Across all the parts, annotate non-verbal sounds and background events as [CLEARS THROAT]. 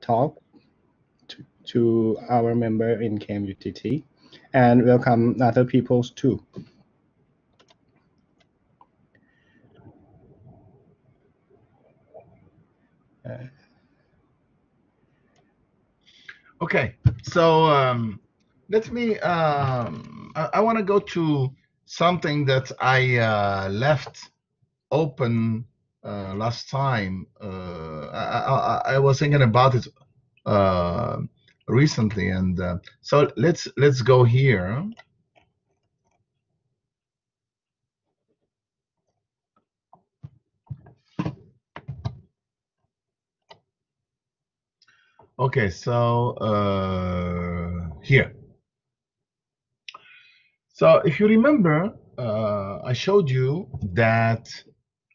talk to, to our member in KMUTT and welcome other peoples too. Uh, okay, so um, let me, um, I, I want to go to something that I uh, left open uh, last time. Uh, I, I, I, was thinking about it uh, recently, and uh, so let's let's go here. Okay, so uh, here. So if you remember, uh, I showed you that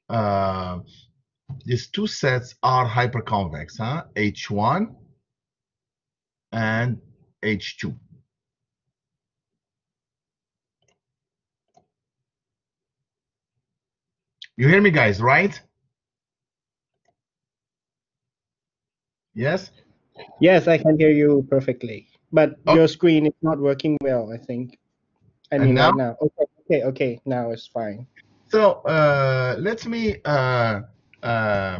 uh, these two sets are hyperconvex, huh? H1 and H2. You hear me, guys, right? Yes? Yes, I can hear you perfectly. But okay. your screen is not working well, I think. I mean, now? right now. Okay, okay, okay. Now it's fine. So uh, let me uh, uh,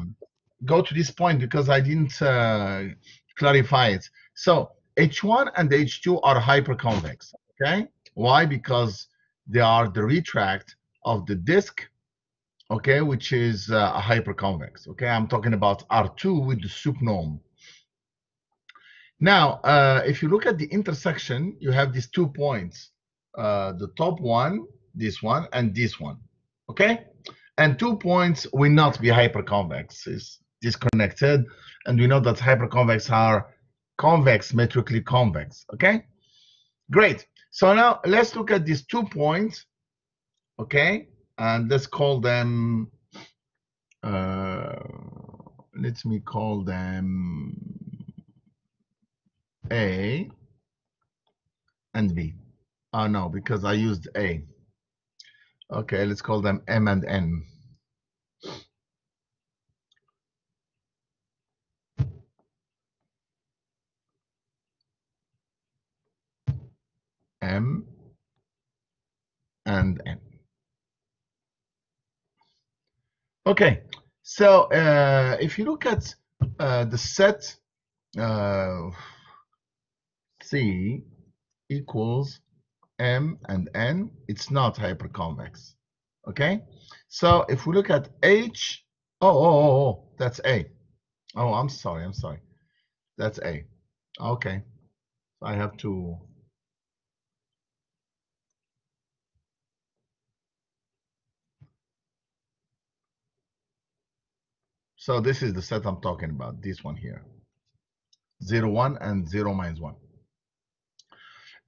go to this point because I didn't uh, clarify it. So H1 and H2 are hyperconvex. Okay, why? Because they are the retract of the disk. Okay, which is uh, a hyperconvex. Okay, I'm talking about R2 with the sup norm. Now, uh, if you look at the intersection, you have these two points uh, the top one, this one, and this one. Okay? And two points will not be hyperconvex. It's disconnected. And we know that hyperconvex are convex, metrically convex. Okay? Great. So now let's look at these two points. Okay? And let's call them, uh, let me call them A and B. Oh, no, because I used A. Okay, let's call them M and N. M and N. Okay, so uh, if you look at uh, the set uh, C equals M and N, it's not hyperconvex. Okay? So if we look at H, oh, oh, oh, oh, that's A. Oh, I'm sorry, I'm sorry. That's A. Okay. So I have to So this is the set I'm talking about, this one here. 0, 1 and 0 minus 1.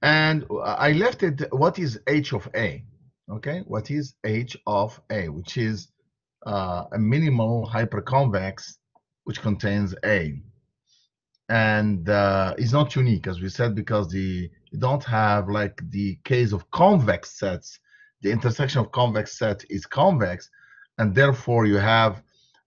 And I left it, what is h of a? Okay, what is h of a, which is uh, a minimal hyperconvex which contains a. And uh, it's not unique, as we said, because the you don't have like the case of convex sets. The intersection of convex set is convex, and therefore you have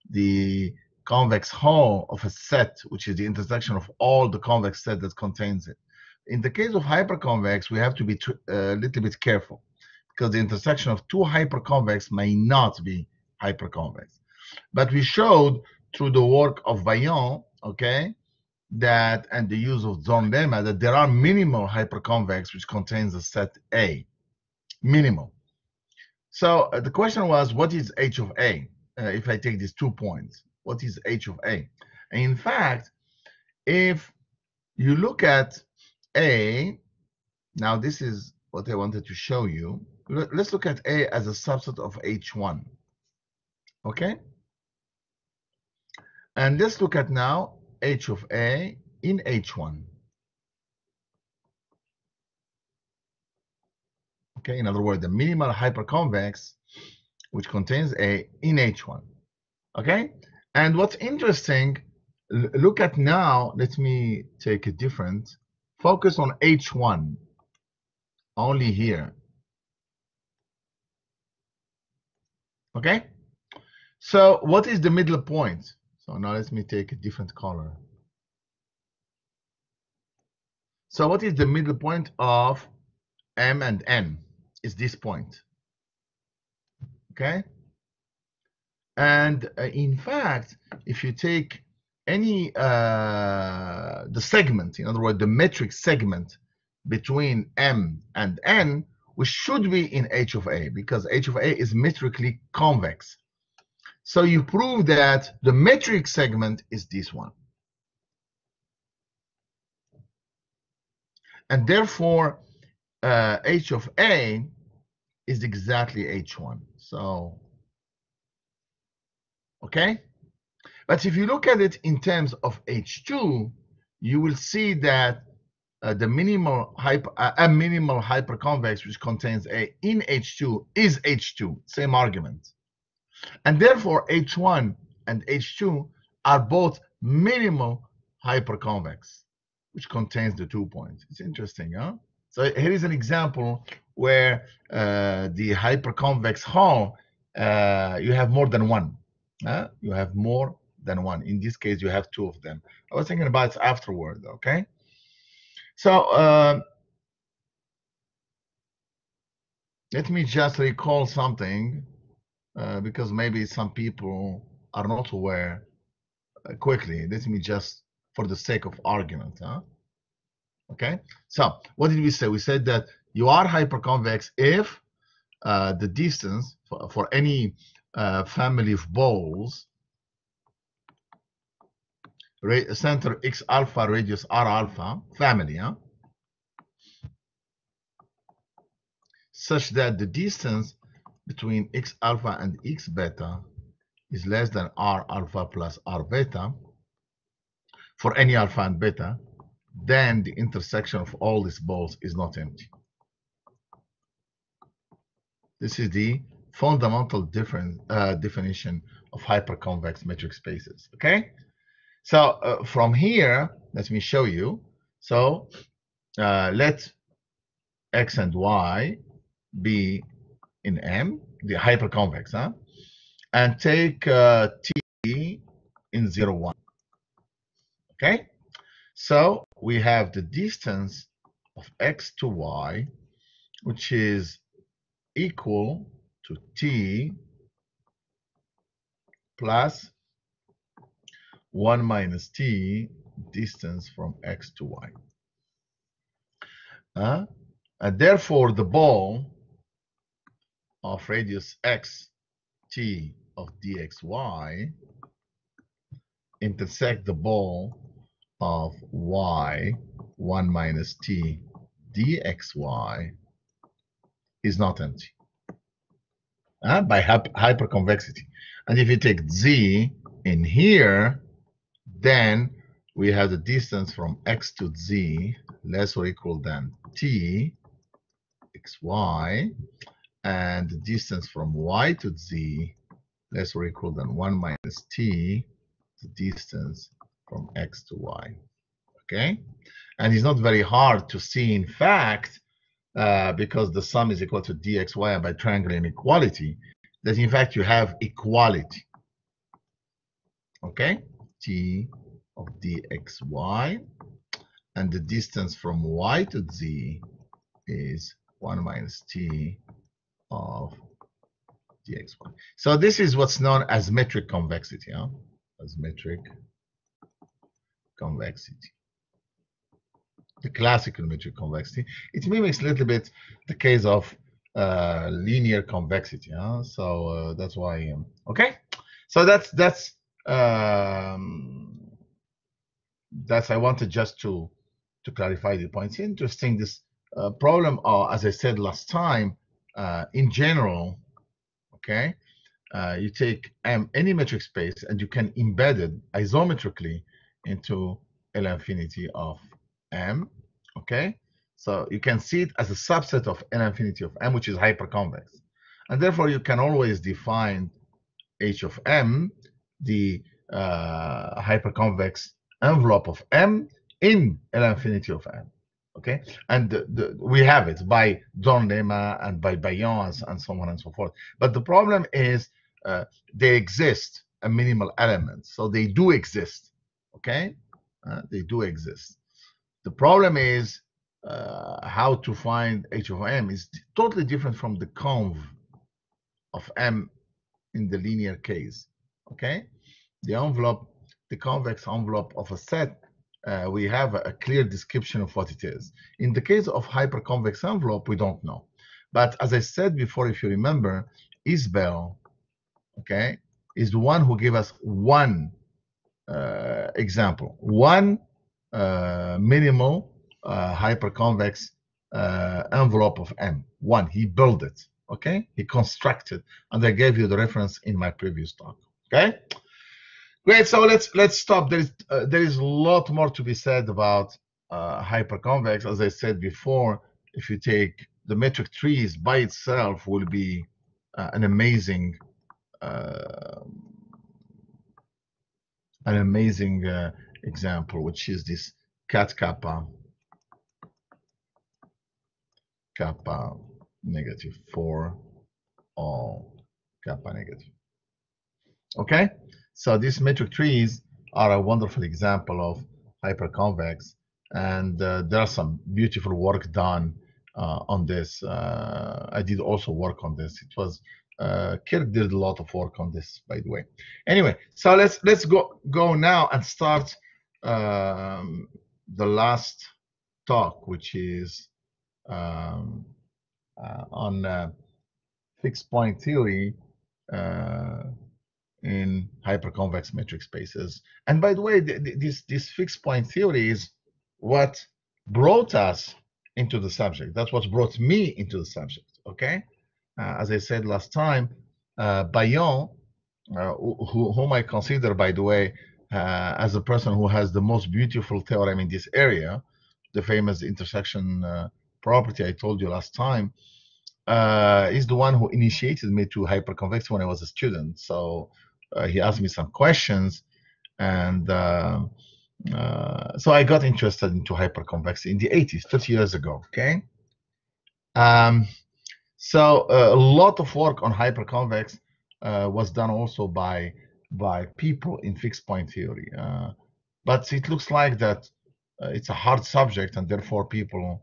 the convex hull of a set, which is the intersection of all the convex set that contains it in the case of hyperconvex, we have to be a little bit careful because the intersection of two hyperconvex may not be hyperconvex. But we showed through the work of Baillon, okay, that and the use of Zorn lemma that there are minimal hyperconvex which contains a set A, minimal. So uh, the question was, what is H of A? Uh, if I take these two points, what is H of A? And in fact, if you look at a, now this is what I wanted to show you. Let's look at A as a subset of H1. Okay? And let's look at now H of A in H1. Okay, in other words, the minimal hyperconvex which contains A in H1. Okay? And what's interesting, look at now, let me take a different Focus on H1, only here. Okay? So what is the middle point? So now let me take a different color. So what is the middle point of M and N? Is this point. Okay? And uh, in fact, if you take any uh, the segment, in other words, the metric segment between M and N, we should be in H of A because H of A is metrically convex. So you prove that the metric segment is this one. And therefore, uh, H of A is exactly H1. So, okay? But if you look at it in terms of H2, you will see that uh, the minimal hyper, uh, a minimal hyperconvex which contains A in H2 is H2, same argument. And therefore, H1 and H2 are both minimal hyperconvex, which contains the two points. It's interesting, huh? So here is an example where uh, the hyperconvex hull, uh, you have more than one. You have more than one. In this case, you have two of them. I was thinking about it afterward, okay? So uh, let me just recall something uh, because maybe some people are not aware uh, quickly. Let me just, for the sake of argument, huh? Okay, so what did we say? We said that you are hyperconvex if uh, the distance for, for any uh, family of balls, center x alpha, radius r alpha, family, huh? such that the distance between x alpha and x beta is less than r alpha plus r beta for any alpha and beta, then the intersection of all these balls is not empty. This is the fundamental different uh, definition of hyperconvex metric spaces. Okay, so uh, from here, let me show you. So uh, let x and y be in M, the hyperconvex, huh? and take uh, t in 0, 1. Okay, so we have the distance of x to y, which is equal to t plus 1 minus t distance from x to y. Uh, and therefore, the ball of radius x t of dxy intersect the ball of y 1 minus t dxy is not empty uh, by hyperconvexity. And if you take z in here, then we have the distance from x to z less or equal than t xy, and the distance from y to z less or equal than 1 minus t, the distance from x to y. Okay? And it's not very hard to see, in fact, uh, because the sum is equal to dxy by triangle inequality, that in fact you have equality. Okay? T of dxy, and the distance from y to z is 1 minus t of dxy. So this is what's known as metric convexity, huh? as metric convexity. The classical metric convexity. It mimics a little bit the case of uh, linear convexity. Huh? So uh, that's why. Um, okay. So that's that's um, that's I wanted just to to clarify the points. Interesting. This uh, problem, uh, as I said last time, uh, in general, okay, uh, you take M, any metric space and you can embed it isometrically into L infinity of M, okay? So you can see it as a subset of L infinity of M, which is hyperconvex. And therefore, you can always define H of M, the uh, hyperconvex envelope of M in L infinity of M. Okay, and the, the, we have it by Zorn lemma and by Baillon and so on and so forth. But the problem is uh, they exist a minimal element. So they do exist. Okay, uh, they do exist. The problem is uh, how to find h of m is totally different from the conv of m in the linear case. Okay, the envelope, the convex envelope of a set, uh, we have a, clear description of what it is. In the case of hyperconvex envelope, we don't know. But as I said before, if you remember, Isbell, okay, is the one who gave us one uh, example, one uh, minimal uh, hyperconvex uh, envelope of M. One, he built it, okay? He constructed, and I gave you the reference in my previous talk, okay? Great, so let's let's stop. There is uh, there is a lot more to be said about uh, hyperconvex. As I said before, if you take the metric trees by itself, will be uh, an amazing uh, an amazing uh, example, which is this cat kappa kappa negative for all kappa negative. Okay, so these metric trees are a wonderful example of hyperconvex, and uh, there are some beautiful work done uh, on this. Uh, I did also work on this. It was uh, Kirk did a lot of work on this, by the way. Anyway, so let's let's go go now and start um, the last talk, which is um, uh, on uh, fixed point theory in hyperconvex metric spaces. And by the way, th th this this fixed point theory is what brought us into the subject. That's what brought me into the subject. Okay, uh, as I said last time, uh, Baillon, uh, who, whom I consider, by the way, as a person who has the most beautiful theorem in this area, the famous intersection property I told you last time, uh, is the one who initiated me to hyperconvex when I was a student. So uh, he asked me some questions, and uh, uh so I got interested into hyperconvexity in the 80s, 30 years ago. Okay. Um, so uh, a lot of work on hyperconvex uh, was done also by by people in fixed point theory, but it looks like that it's a hard subject, and therefore people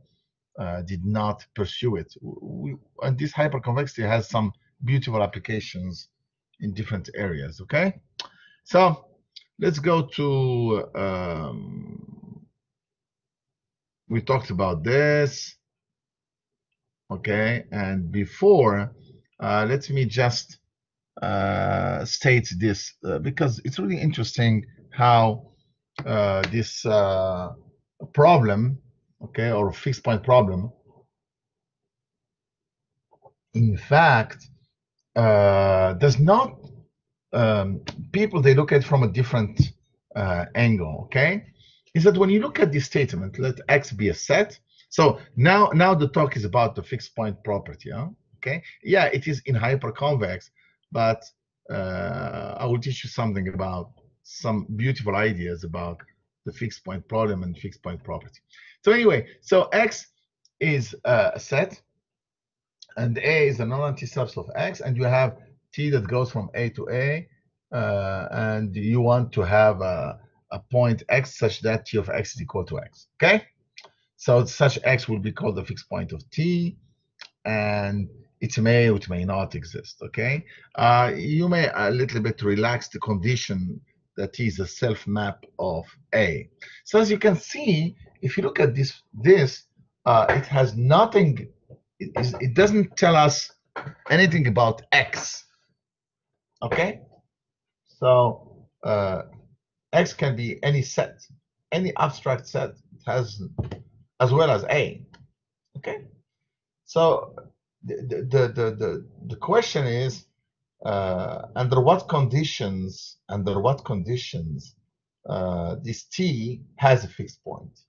uh, did not pursue it. We, and this hyperconvexity has some beautiful applications in different areas. Okay, so let's go to. Um, we talked about this. Okay, and before, uh, let me just uh, state this uh, because it's really interesting how uh, this uh, problem okay, or fixed point problem, in fact, uh, does not, um, people, they look at from a different uh, angle, okay? Is that when you look at this statement, let X be a set. So now, now the talk is about the fixed point property, huh? okay? Yeah, it is in hyperconvex, but uh, I will teach you something about some beautiful ideas about the fixed point problem and fixed point property. So anyway, so X is a set, and A is a non-empty subset of X, and you have T that goes from A to A, uh, and you want to have a, a point X such that T of X is equal to X, okay? So such X will be called the fixed point of T, and it may or it may not exist, okay? Uh, you may a little bit relax the condition that is a self map of A. So as you can see, if you look at this, this uh, it has nothing, it, it doesn't tell us anything about X. Okay? So uh, X can be any set, any abstract set has as well as A. Okay? So the, the, the, the, the question is, uh, under what conditions, under what conditions uh, this t has a fixed point.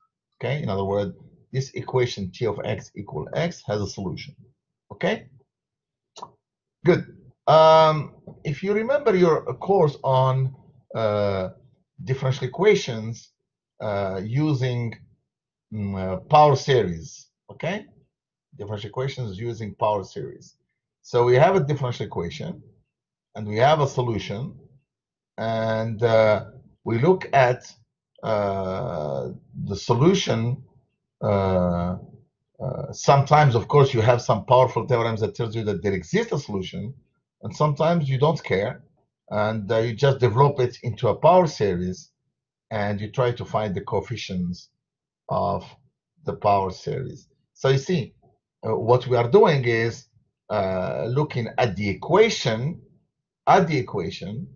Okay, in other words, this equation t of x equal x has a solution. Okay, good. Um, if you remember your course on uh, differential equations uh, using um, uh, power series, okay, differential equations using power series. So we have a differential equation and we have a solution and uh, we look at uh, the solution. Uh, uh, sometimes, of course, you have some powerful theorems that tells you that there exists a solution, and sometimes you don't care, and uh, you just develop it into a power series, and you try to find the coefficients of the power series. So you see, uh, what we are doing is uh, looking at the equation, at the equation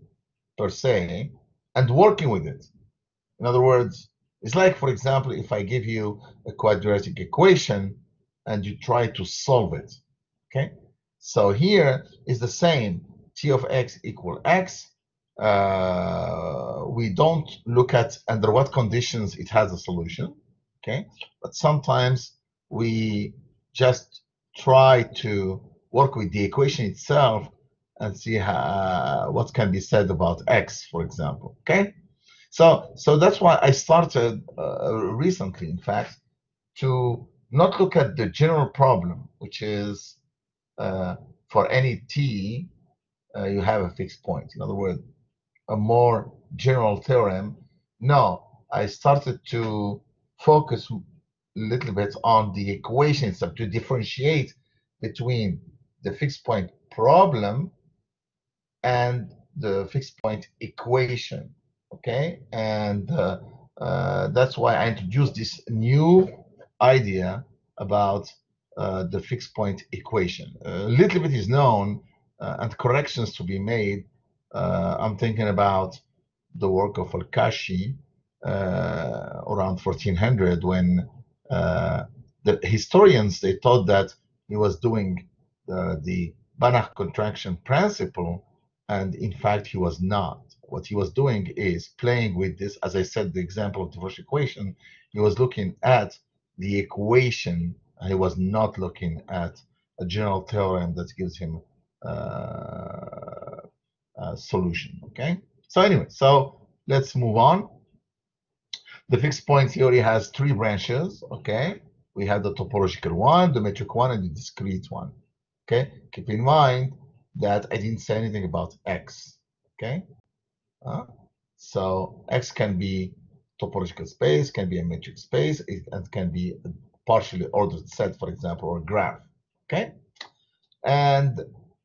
per se, and working with it. In other words, it's like, for example, if I give you a quadratic equation and you try to solve it, okay? So here is the same, t of x equal x. Uh, we don't look at under what conditions it has a solution, okay? But sometimes we just try to work with the equation itself and see how, what can be said about x, for example, okay? So, so that's why I started uh, recently, in fact, to not look at the general problem, which is uh, for any t, uh, you have a fixed point. In other words, a more general theorem. No, I started to focus a little bit on the equation itself to differentiate between the fixed point problem and the fixed point equation okay and uh, uh, that's why I introduced this new idea about uh, the fixed point equation. A little bit is known uh, and corrections to be made. Uh, I'm thinking about the work of Al-Kashi uh, around 1400 when the historians, they thought that he was doing the Banach contraction principle and in fact he was not what he was doing is playing with this, as I said, the example of the first equation, he was looking at the equation, and he was not looking at a general theorem that gives him uh, a solution, okay? So anyway, so let's move on. The fixed point theory has three branches, okay? We have the topological one, the metric one, and the discrete one, okay? Keep in mind that I didn't say anything about X, okay? Uh, so X can be topological space, can be a metric space, and can be a partially ordered set, for example, or graph. Okay, and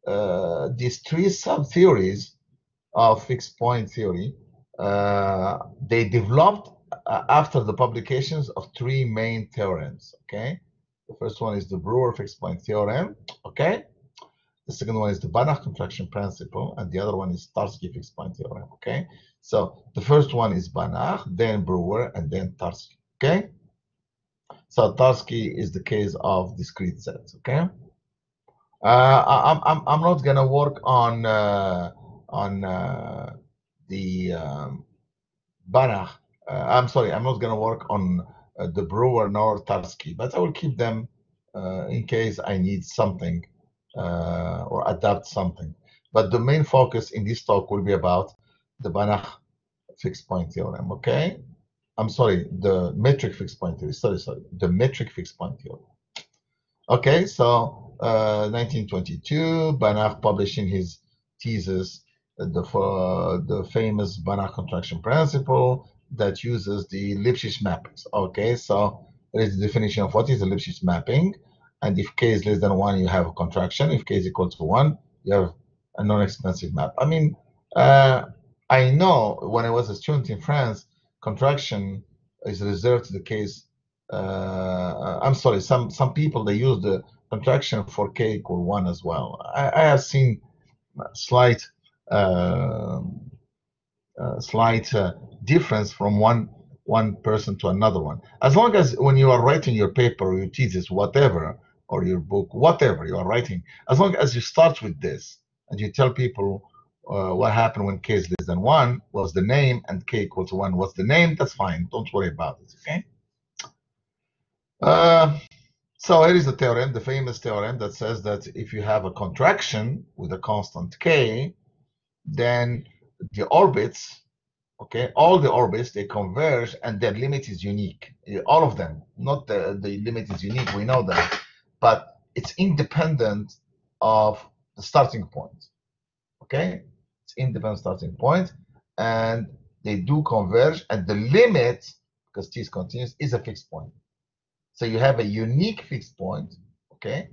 uh, these three sub-theories of fixed point theory, uh, they developed uh, after the publications of three main theorems. Okay, the first one is the Brouwer fixed point theorem. Okay, the second one is the Banach contraction principle, and the other one is Tarski fixed point theorem. Okay, so the first one is Banach, then Brouwer, and then Tarski. Okay, so Tarski is the case of discrete sets. Okay, uh, I'm I'm I'm not gonna work on uh, on uh, the um, Banach. Uh, I'm sorry, I'm not gonna work on uh, the Brouwer nor Tarski, but I will keep them uh, in case I need something uh, or adapt something. But the main focus in this talk will be about the Banach fixed point theorem, okay? I'm sorry, the metric fixed point theorem. Sorry, sorry, the metric fixed point theorem. Okay, so uh, 1922, Banach publishing his thesis, the uh, the famous Banach contraction principle that uses the Lipschitz mappings. Okay, so there is the definition of what is a Lipschitz mapping. And if k is less than 1, you have a contraction. If k is equal to 1, you have a non-expansive map. I mean, uh, I know when I was a student in France, contraction is reserved to the case. Uh, I'm sorry, some some people they use the contraction for k equal one as well. I, I have seen slight uh, uh, slight uh, difference from one one person to another one. As long as when you are writing your paper your thesis, whatever, or your book, whatever you are writing, as long as you start with this and you tell people uh, what happened when k is less than 1 was the name and k equals to 1 was the name, that's fine. Don't worry about it, okay? Uh, so here is the theorem, the famous theorem that says that if you have a contraction with a constant k, then the orbits, okay, all the orbits, they converge and their limit is unique. All of them, not the, the limit is unique, we know that but it's independent of the starting point. Okay, it's independent starting point, and they do converge, and the limit, because t is continuous, is a fixed point. So you have a unique fixed point, okay?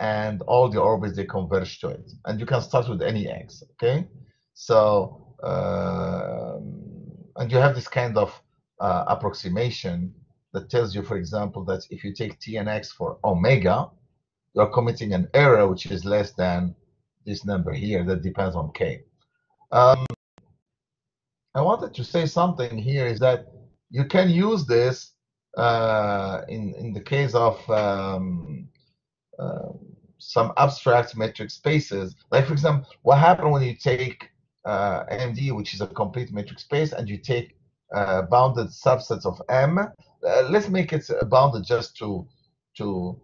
And all the orbits, they converge to it. And you can start with any x, okay? So, um, and you have this kind of uh, approximation that tells you, for example, that if you take t and x for omega, you're committing an error which is less than this number here that depends on k. Um, I wanted to say something here is that you can use this uh, in, in the case of um, uh, some abstract metric spaces. Like, for example, what happens when you take uh, MD, which is a complete metric space, and you take uh, bounded subsets of M. Uh, let's make it bounded just to to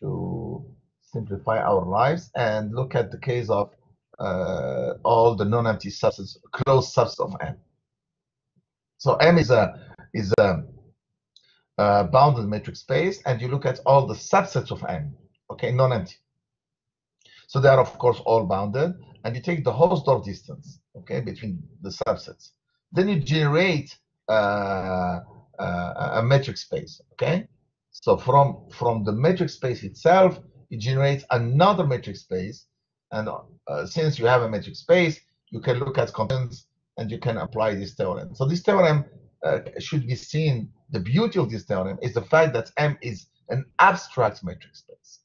to simplify our lives and look at the case of uh, all the non-empty subsets, closed subsets of M. So M is a is a, a bounded metric space, and you look at all the subsets of M, okay, non-empty. So they are of course all bounded, and you take the Hausdorff distance, okay, between the subsets. Then you generate uh, uh, a metric space, okay? So from, from the metric space itself, it generates another metric space. And uh, since you have a metric space, you can look at contents and you can apply this theorem. So this theorem uh, should be seen. The beauty of this theorem is the fact that M is an abstract metric space.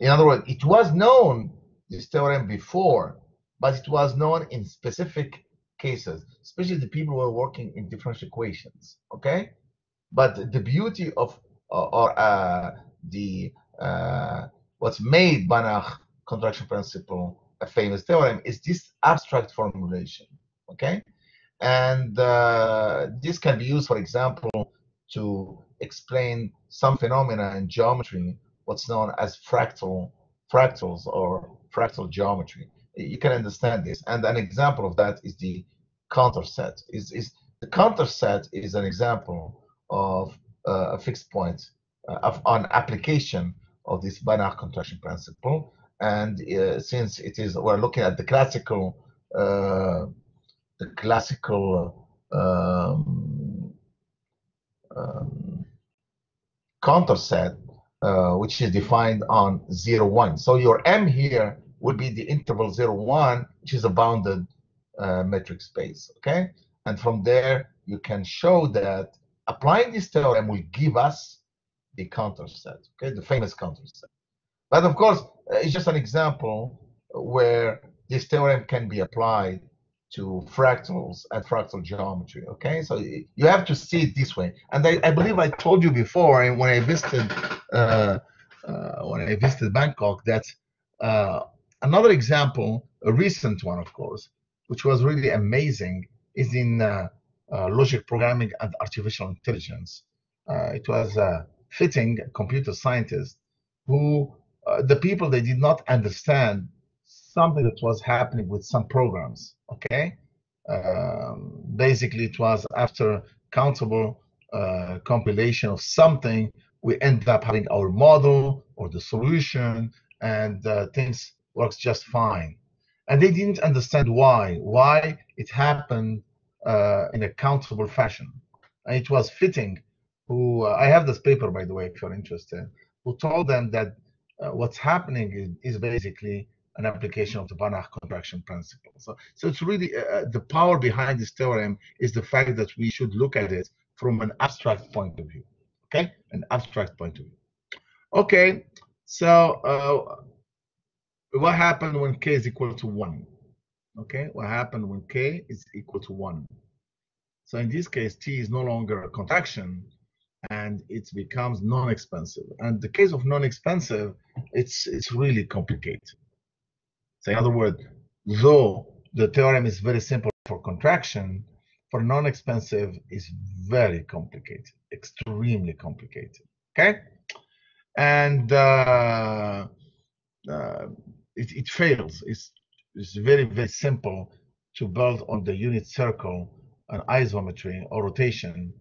In other words, it was known, this theorem before, but it was known in specific cases, especially the people who are working in differential equations. Okay, but the beauty of or uh, the uh, what's made Banach contraction principle a famous theorem is this abstract formulation. Okay, and uh, this can be used, for example, to explain some phenomena in geometry, what's known as fractal fractals or fractal geometry you can understand this. And an example of that is the Cantor set. Is is the Cantor set is an example of uh, a fixed point uh, of an application of this Banach contraction principle. And uh, since it is, we're looking at the classical, uh, the classical um, um, Cantor set, uh, which is defined on zero one. So your M here would be the interval 0, 1, which is a bounded uh, metric space, okay? And from there, you can show that applying this theorem will give us the Cantor set, okay? The famous Cantor set. But of course, uh, it's just an example where this theorem can be applied to fractals and fractal geometry, okay? So you have to see it this way. And I, I believe I told you before when I visited uh, uh, when I visited Bangkok that uh, Another example, a recent one, of course, which was really amazing, is in uh, uh, logic programming and artificial intelligence. Uh, it was uh, Fitting computer scientists who, uh, the people, they did not understand something that was happening with some programs, okay? Um, basically, it was after countable uh, compilation of something, we ended up having our model or the solution, and things works just fine. And they didn't understand why, why it happened uh, in a countable fashion. And it was Fitting, who, uh, I have this paper, by the way, if you're interested, who told them that uh, what's happening is, is, basically an application of the Banach contraction principle. So, so it's really uh, uh, the power behind this theorem is the fact that we should look at it from an abstract point of view. Okay, an abstract point of view. Okay, so uh, what happened when k is equal to 1? Okay, what happened when k is equal to 1? So in this case, t is no longer a contraction and it becomes non-expansive. And the case of non-expansive, it's it's really complicated. So in other words, though the theorem is very simple for contraction, for non-expansive is very complicated, extremely complicated. Okay, and uh, uh, it, it fails. It's, it's very, very simple to build on the unit circle an isometry or rotation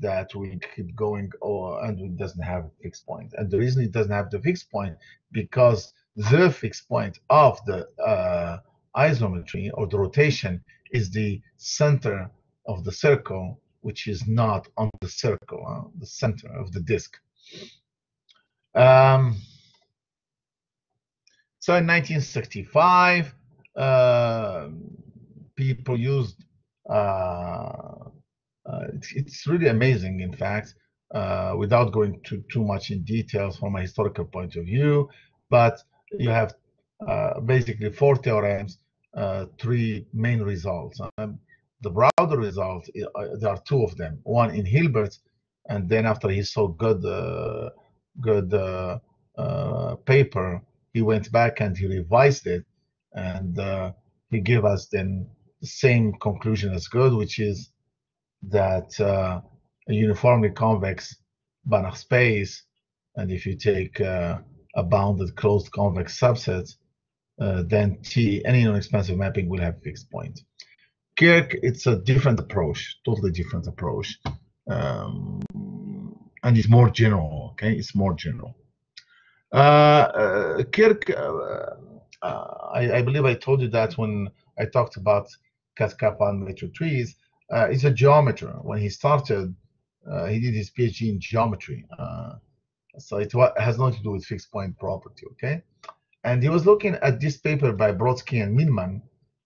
that we keep going or and it doesn't have a fixed point. And the reason it doesn't have the fixed point because the fixed point of the uh, isometry or the rotation is the center of the circle, which is not on the circle, uh, the center of the disk. Um, so in 1965, uh, people used, uh, uh, it's, it's, really amazing, in fact, uh, without going too, too much in details from a historical point of view, but you have uh, basically four theorems, three main results. Um, the Browder result, there are two of them, one in Hilbert, and then after he saw Göhde, Göhde paper, he went back and he revised it, and uh, he gave us then the same conclusion as Göhde, which is that uh, a uniformly convex Banach space, and if you take uh, a bounded closed convex subset, uh, then T, any non-expansive mapping will have fixed point. Kirk, it's a different approach, totally different approach. Um, and it's more general, okay? It's more general. Uh, uh, Kirk, uh, I, I, believe I told you that when I talked about Kat-Kappa and metric trees, it's a geometer. When he started, he did his PhD in geometry. so it has nothing to do with fixed point property, okay? And he was looking at this paper by Brodsky and Milman,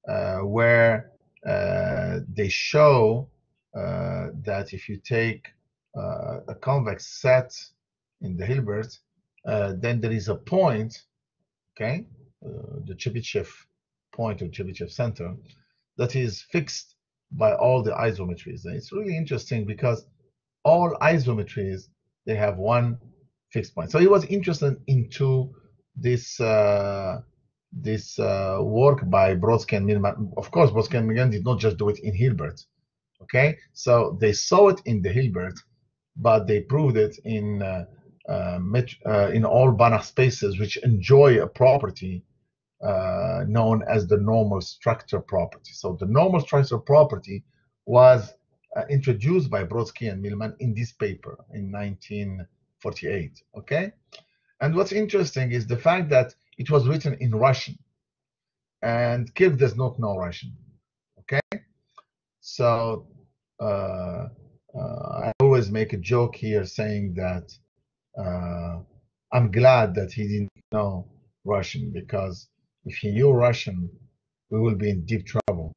uh, where uh, they show uh, that if you take a convex set in the Hilbert uh, then there is a point, okay, uh, the Chebyshev point or Chebyshev center, that is fixed by all the isometries. And it's really interesting because all isometries, they have one fixed point. So he was interested into this uh, this uh, work by Brodsky and Milman. Of course, Brodsky and Milman did not just do it in Hilbert. Okay, so they saw it in the Hilbert, but they proved it in uh, in all Banach spaces which enjoy a property uh, known as the normal structure property. So the normal structure property was uh, introduced by Brodsky and Milman in this paper in 1948. Okay, and what's interesting is the fact that it was written in Russian, and Kirk does not know Russian. Okay, so uh, uh, I always make a joke here saying that uh, I'm glad that he didn't know Russian because if he knew Russian, we will be in deep trouble.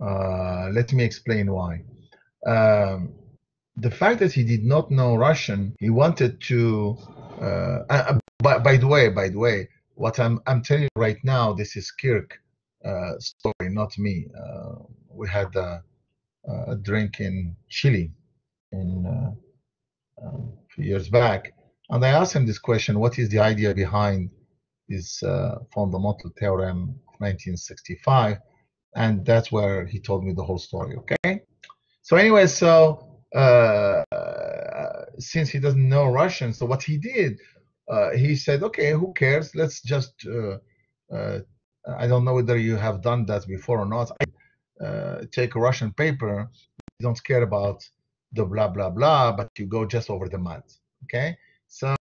Uh, let me explain why. Um, the fact that he did not know Russian, he wanted to. Uh, by, by the way, by the way, what I'm I'm telling you right now, this is Kirk uh, story, not me. Uh, we had a, a, drink in Chile in uh, um, few years back, and I asked him this question: What is the idea behind this uh, fundamental theorem of 1965? And that's where he told me the whole story. Okay. So anyway, so uh, since he doesn't know Russian, so what he did, uh, he said, okay, who cares? Let's just. Uh, uh, I don't know whether you have done that before or not. Uh, take a Russian paper. Don't care about the blah blah blah, but you go just over the mud. Okay, so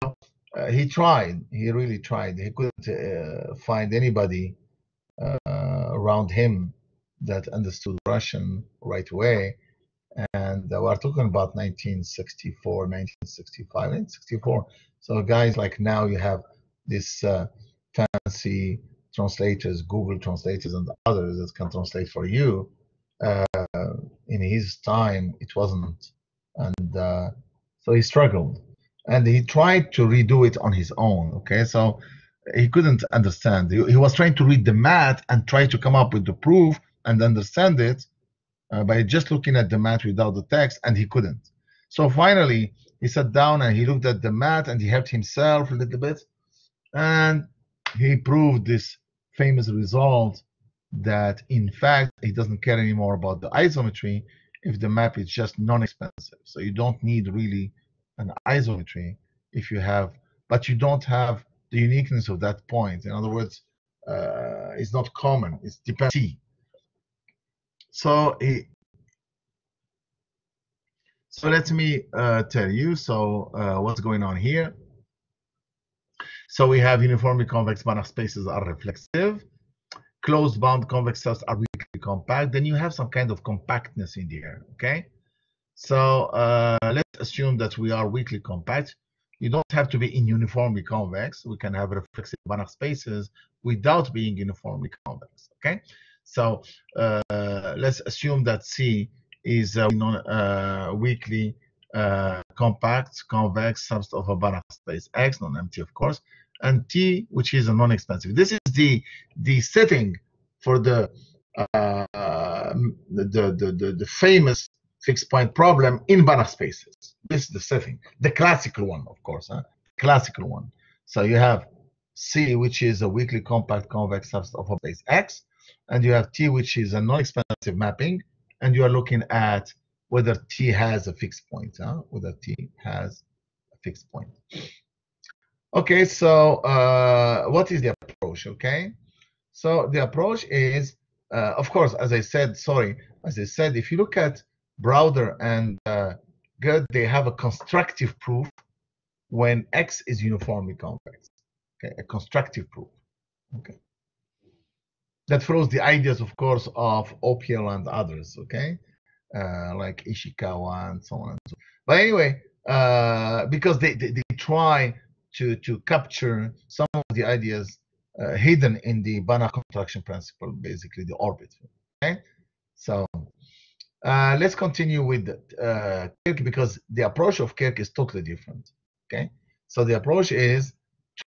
uh, he tried. He really tried. He couldn't uh, find anybody uh, around him that understood Russian right away. And we're talking about 1964, 1965, 1964. So guys like now you have this uh, fancy translators, Google translators, and others that can translate for you. Uh, in his time, it wasn't and uh, so he struggled. And he tried to redo it on his own okay? So he couldn't understand. He, he was trying to read the math and try to come up with the proof and understand it uh, by just looking at the math without the text and he couldn't. So finally he sat down and he looked at the math and he helped himself a little bit. And he proved this famous result that in fact he doesn't care anymore about the isometry if the map is just non-expansive. So you don't need really an isometry if you have, but you don't have the uniqueness of that point. In other words, uh, it's not common. It's depends. So he, so let me uh, tell you. So uh, what's going on here? So we have uniformly convex Banach spaces are reflexive. Closed bound convex cells are compact, then you have some kind of compactness in the air, okay? So uh, let's assume that we are weakly compact. You don't have to be in uniformly convex. We can have reflexive Banach spaces without being uniformly convex, okay? So uh, let's assume that C is a non, uh, weakly uh, compact convex subset of a Banach space X, non-empty of course, and T, which is a non-expansive. This is the the setting for the uh, the, the, the, the famous fixed point problem in Banach spaces. This is the setting, the classical one, of course, huh? classical one. So you have C, which is a weakly compact convex subset of a base X, and you have T, which is a non-expansive mapping, and you are looking at whether T has a fixed point, huh? whether T has a fixed point. Okay, so uh, what is the approach, okay? So the approach is, uh, of course, as I said, sorry, as I said, if you look at Browder and uh, Göhde, they have a constructive proof when X is uniformly convex. Okay, a constructive proof. Okay. That follows the ideas, of course, of Opial and others. Okay, uh, like Ishikawa and so on. And so. But anyway, uh, because they, they, they try to to capture some of the ideas uh, hidden in the Banach contraction principle, basically the orbit. Okay, so uh, let's continue with uh, Kirk because the approach of Kirk is totally different. Okay, so the approach is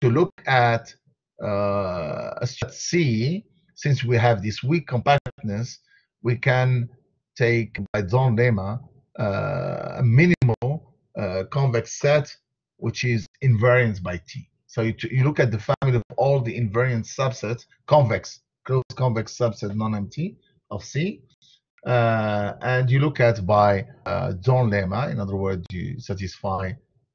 to look at uh, C. Since we have this weak compactness, we can take by Zorn lemma uh, a minimal uh, convex set which is invariant by T. So you, you look at the family of all the invariant subsets, convex, closed convex subset non-empty of C, uh, and you look at by uh, lemma. In other words, you satisfy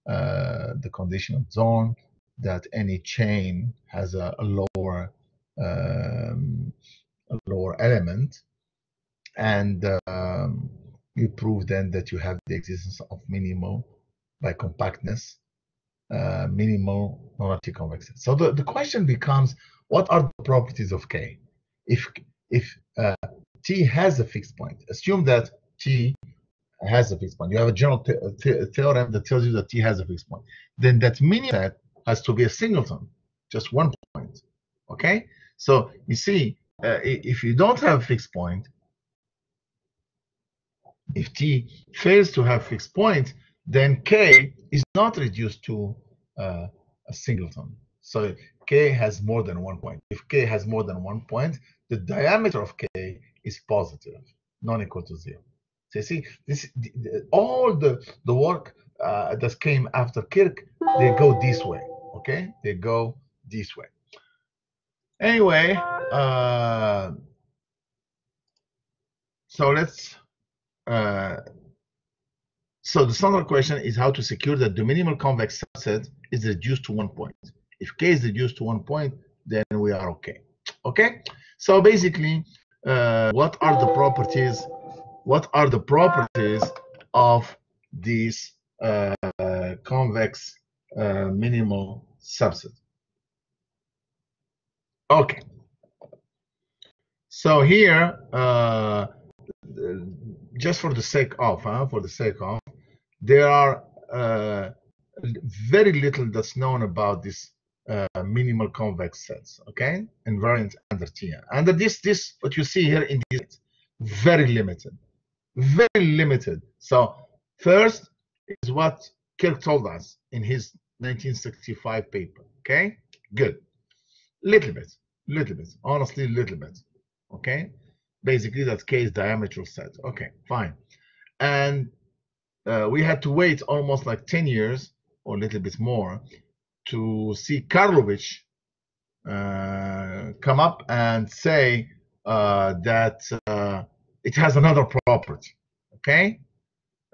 uh, the condition of Zorn that any chain has a, a lower um, a lower element, and um, you prove then that you have the existence of minimal by compactness uh, minimal non-empty convexity. So the, the question becomes, what are the properties of K? If if uh, T has a fixed point, assume that T has a fixed point. You have a general theorem that tells you that T has a fixed point. Then that mini set has to be a singleton, just one point. Okay? So you see, uh, if you don't have a fixed point, if T fails to have fixed point, then K is not reduced to uh, a singleton. So K has more than one point. If K has more than one point, the diameter of K is positive, non-equal to zero. So you see, this the, all the the work uh, that came after Kirk, they go this way. Okay, they go this way. Anyway, uh, so let's uh, so the standard question is how to secure that the minimal convex subset is reduced to one point. If k is reduced to one point, then we are okay. Okay. So basically, uh, what are the properties? What are the properties of this uh, convex uh, minimal subset? Okay. So here, uh, just for the sake of, huh, for the sake of, there are uh, very little that's known about this uh, minimal convex sets, okay? Invariant under T. Under this, this what you see here in this, very limited, very limited. So first is what Kirk told us in his 1965 paper, okay? Good. Little bit, little bit, honestly, little bit, okay? Basically, that's is diametral set. Okay, fine. And uh, we had to wait almost like 10 years or a little bit more to see Karlovitz uh, come up and say uh, that uh, it has another property. Okay,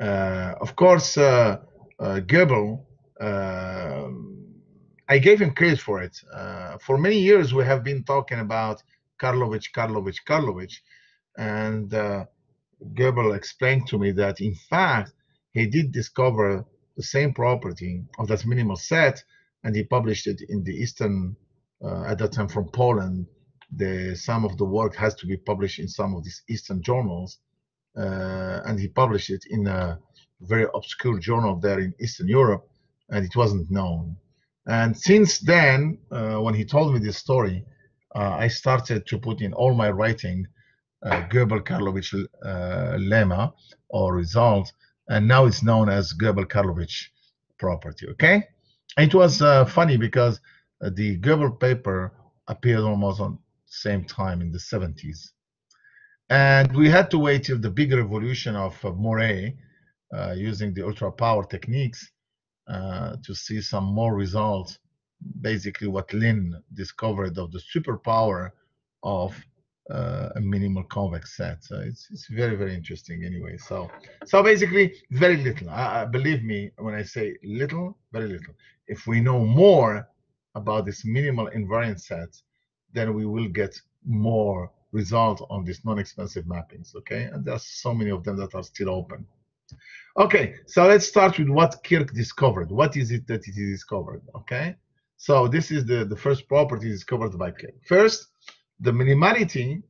uh, of course, uh, Goebel. I gave him credit for it. for many years, we have been talking about Karlovitz, Karlovitz, Karlovitz, and Goebel explained to me that in fact he did discover the same property of that minimal set, and he published it in the Eastern, uh, at that time from Poland, the some of the work has to be published in some of these Eastern journals, uh, and he published it in a very obscure journal there in Eastern Europe, and it wasn't known. And since then, uh, when he told me this story, uh, I started to put in all my writing uh, Goebel-Karlovitz uh, lemma or result, and now it's known as Goebel-Karlovitz property. Okay, it was uh, funny because uh, the Goebel paper appeared almost on same time in the 70s, and we had to wait till the big revolution of uh, Maurey uh, using the ultra power techniques uh, to see some more results. Basically, what Lin discovered of the superpower of uh, a minimal convex set. So it's it's very very interesting anyway. So so basically very little. I, believe me when I say little, very little. If we know more about this minimal invariant set, then we will get more results on these non-expansive mappings. Okay, and there's so many of them that are still open. Okay, so let's start with what Kirk discovered. What is it that he discovered? Okay, so this is the the first property discovered by Kirk. First the minimality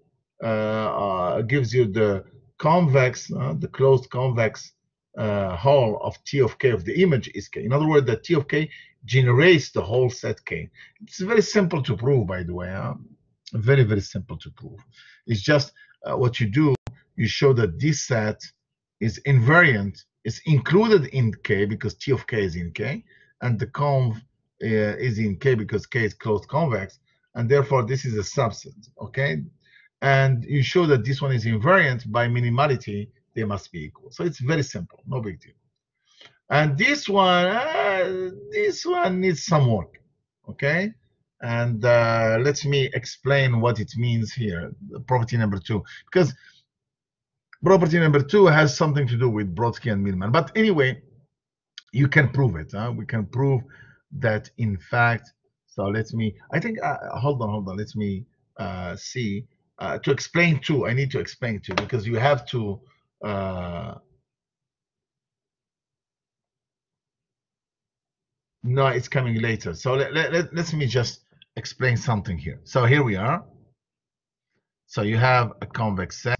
uh, uh, gives you the convex, uh, the closed convex hull of T of K of the image is K. In other words, the T of K generates the whole set K. It's very simple to prove, by the way. Huh? Very, very simple to prove. It's just what you do, you show that this set is invariant, is included in K because T of K is in K, and the conv uh, is in K because K is closed convex, and therefore this is a subset, okay? And you show that this one is invariant by minimality, they must be equal. So it's very simple, no big deal. And this one, uh, this one needs some work, okay? And uh, let me explain what it means here, property number two, because property number two has something to do with Brodsky and Milman. But anyway, you can prove it. Huh? We can prove that in fact so let me, I think, uh, hold on, hold on. Let me uh, see. Uh, to explain two, I need to explain two because you have to. Uh, no, it's coming later. So let, let, let, let me just explain something here. So here we are. So you have a convex set.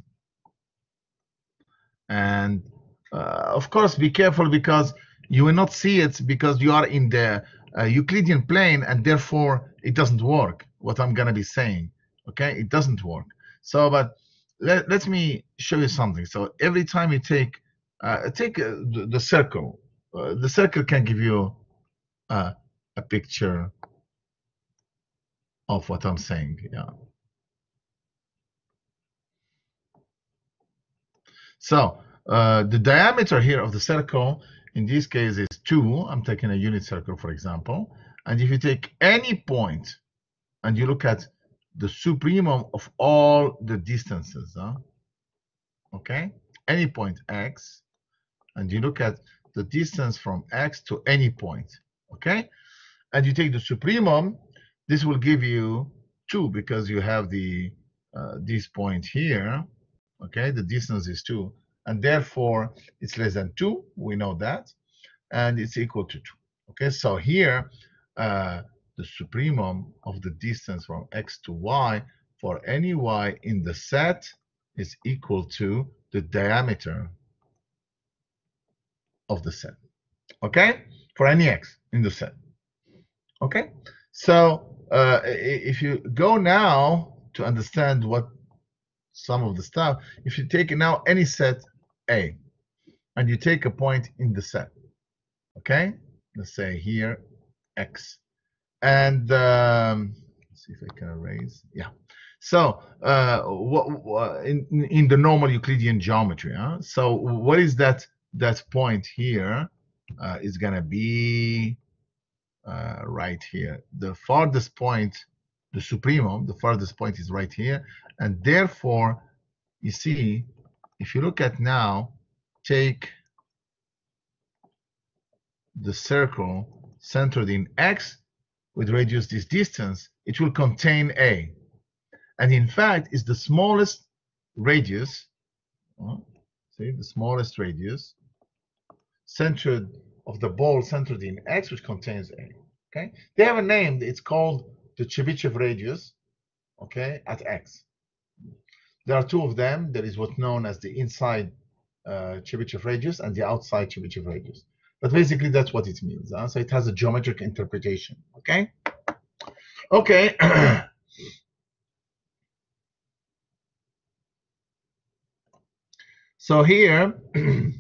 And uh, of course, be careful because you will not see it because you are in the Euclidean plane, and therefore it doesn't work. What I'm gonna be saying, okay? It doesn't work. So, but let, let me show you something. So every time you take uh, take uh, the, the, circle, uh, the circle can give you a picture of what I'm saying. Yeah. So uh, the diameter here of the circle in this case is 2. I'm taking a unit circle, for example. And if you take any point and you look at the supremum of all the distances, huh? okay, any point x, and you look at the distance from x to any point, okay, and you take the supremum, this will give you 2 because you have the uh, this point here, okay, the distance is 2 and therefore it's less than 2. We know that. And it's equal to 2. Okay, so here uh, the supremum of the distance from x to y for any y in the set is equal to the diameter of the set. Okay, for any x in the set. Okay, so uh, if you go now to understand what some of the stuff, if you take now any set a, and you take a point in the set. Okay, let's say here x, and um, see if I can erase. Yeah. So uh, what, in in the normal Euclidean geometry, huh? So what is that that point here? Uh, is gonna be uh, right here. The farthest point, the supremum, the farthest point is right here, and therefore, you see if you look at now, take the circle centered in X with radius this distance, it will contain A. And in fact, it's the smallest radius, oh, see, the smallest radius centered of the ball centered in X, which contains A. Okay, they have a name. It's called the Chebyshev radius. okay, at X. There are two of them. There is what's known as the inside uh, Chebyshev radius and the outside Chebyshev radius. But basically, that's what it means. Huh? So it has a geometric interpretation. Okay. Okay. [CLEARS THROAT] so here, [CLEARS THROAT]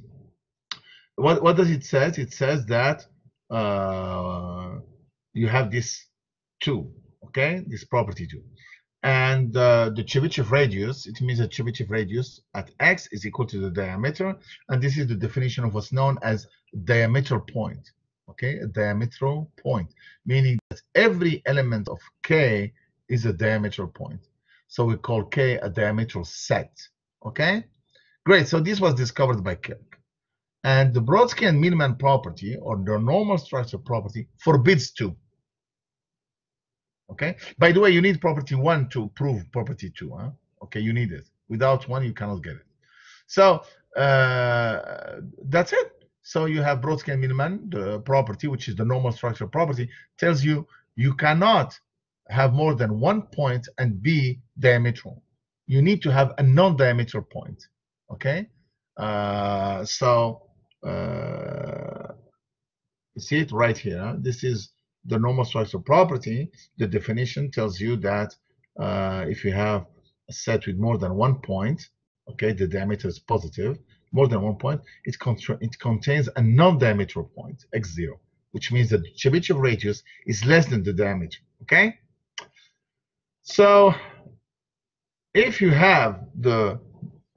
what what does it says? It says that uh, you have this two. Okay, this property two and uh, the Chebyshev radius, it means that Chebyshev radius at x is equal to the diameter, and this is the definition of what's known as diameter point, okay, a diameter point, meaning that every element of k is a diameter point. So we call k a diameter set, okay? Great, so this was discovered by Kirk. And the Brodsky and Milman property, or the normal structure property, forbids two. Okay. By the way, you need property one to prove property two. Huh? Okay, you need it. Without one, you cannot get it. So uh, that's it. So you have Brodsky Milman, the property, which is the normal structure property, tells you you cannot have more than one point and be diametral. You need to have a non-diameter point. Okay. Uh, so uh, see it right here. Huh? This is the normal structure property, the definition tells you that uh, if you have a set with more than one point, okay, the diameter is positive, more than one point, it, it contains a non-diametral point, x0, which means that the Chebyshev radius is less than the diameter, okay? So if you have the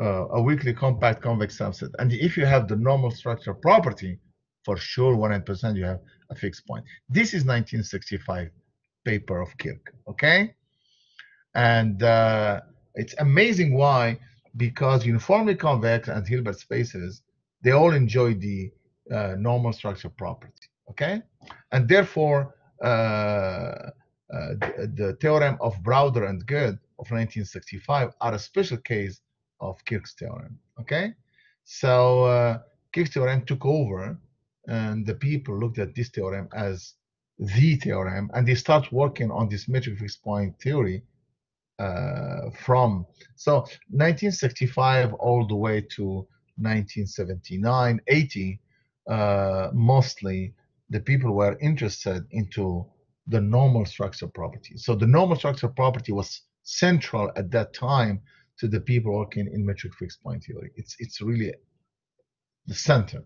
uh, a weakly compact convex subset, and if you have the normal structure property, for sure 100% you have a fixed point. This is 1965 paper of Kirk, okay? And uh, it's amazing why, because uniformly convex and Hilbert spaces, they all enjoy the uh, normal structure property, okay? And therefore, uh, uh the, the, theorem of Browder and Göhde of 1965 are a special case of Kirk's theorem, okay? So uh, Kirk's theorem took over and the people looked at this theorem as the theorem and they start working on this metric fixed point theory uh, from so 1965 all the way to 1979 80 uh, mostly the people were interested into the normal structure property. So the normal structure property was central at that time to the people working in metric fixed point theory. It's it's really the center.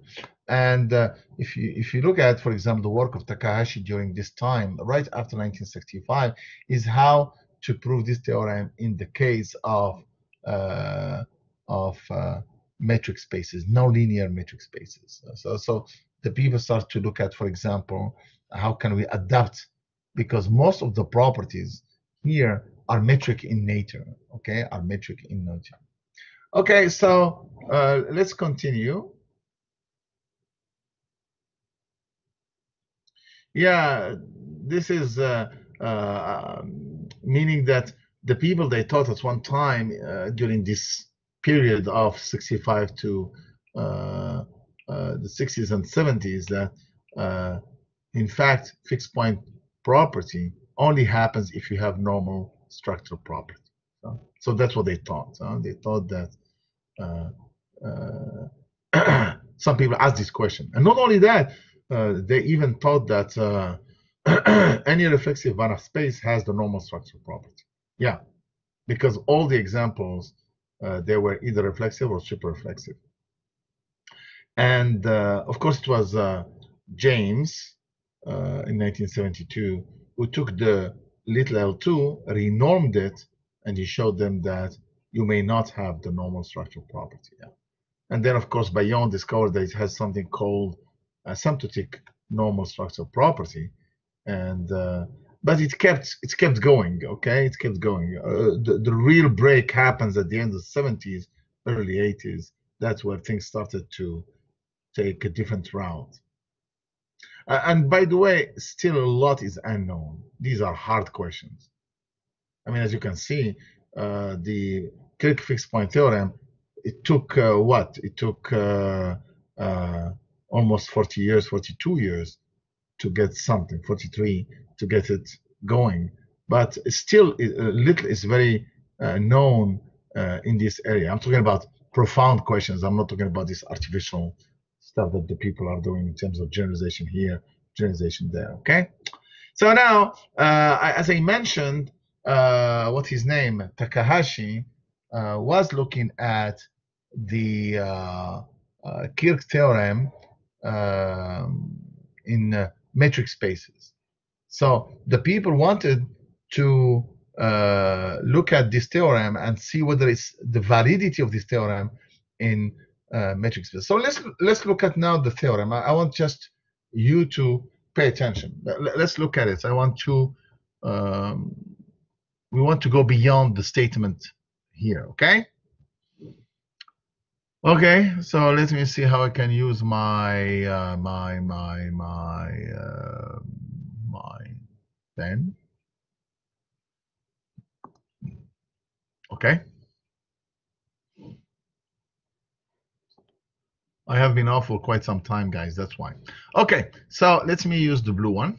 And uh, if you if you look at, for example, the work of Takahashi during this time, right after 1965, is how to prove this theorem in the case of uh, of uh, metric spaces, non-linear metric spaces. So so the people start to look at, for example, how can we adapt because most of the properties here are metric in nature. Okay, are metric in nature. Okay, so uh, let's continue. Yeah, this is uh, uh, um, meaning that the people they taught at one time uh, during this period of 65 to uh, uh, the 60s and 70s that uh, in fact fixed point property only happens if you have normal structural property. So, so that's what they thought. They thought that [CLEARS THROAT] some people ask this question, and not only that, uh, they even thought that uh, [CLEARS THROAT] any reflexive Banach space has the normal structure property. Yeah, because all the examples, uh, they were either reflexive or super reflexive. And uh, of course, it was uh, James in 1972 who took the little L2, renormed it, and he showed them that you may not have the normal structure property. Yeah. And then, of course, Baillon discovered that it has something called asymptotic normal structural property and uh, but it kept it kept going okay? It kept going. Uh, the, the real break happens at the end of the 70s early 80s that's where things started to take a different route. Uh, and by the way still a lot is unknown. These are hard questions. I mean as you can see uh, the Kirk fixed point theorem it took uh, what? It took uh, almost 40 years, 42 years to get something, 43 to get it going. but still little is very uh, known uh, in this area. I'm talking about profound questions. I'm not talking about this artificial stuff that the people are doing in terms of generalization here, generalization there. Okay. So now, uh, as I mentioned, uh, what's his name? Takahashi uh, was looking at the uh, uh, Kirk theorem um, in metric spaces. So the people wanted to uh, look at this theorem and see whether it's the validity of this theorem in uh, metric space. So let's let's look at now the theorem. I, I want just you to pay attention. Let's look at it. I want to um, we want to go beyond the statement here. Okay. Okay, so let me see how I can use my uh, my my my uh, my pen. Okay. I have been off for quite some time, guys. That's why. Okay, so let me use the blue one.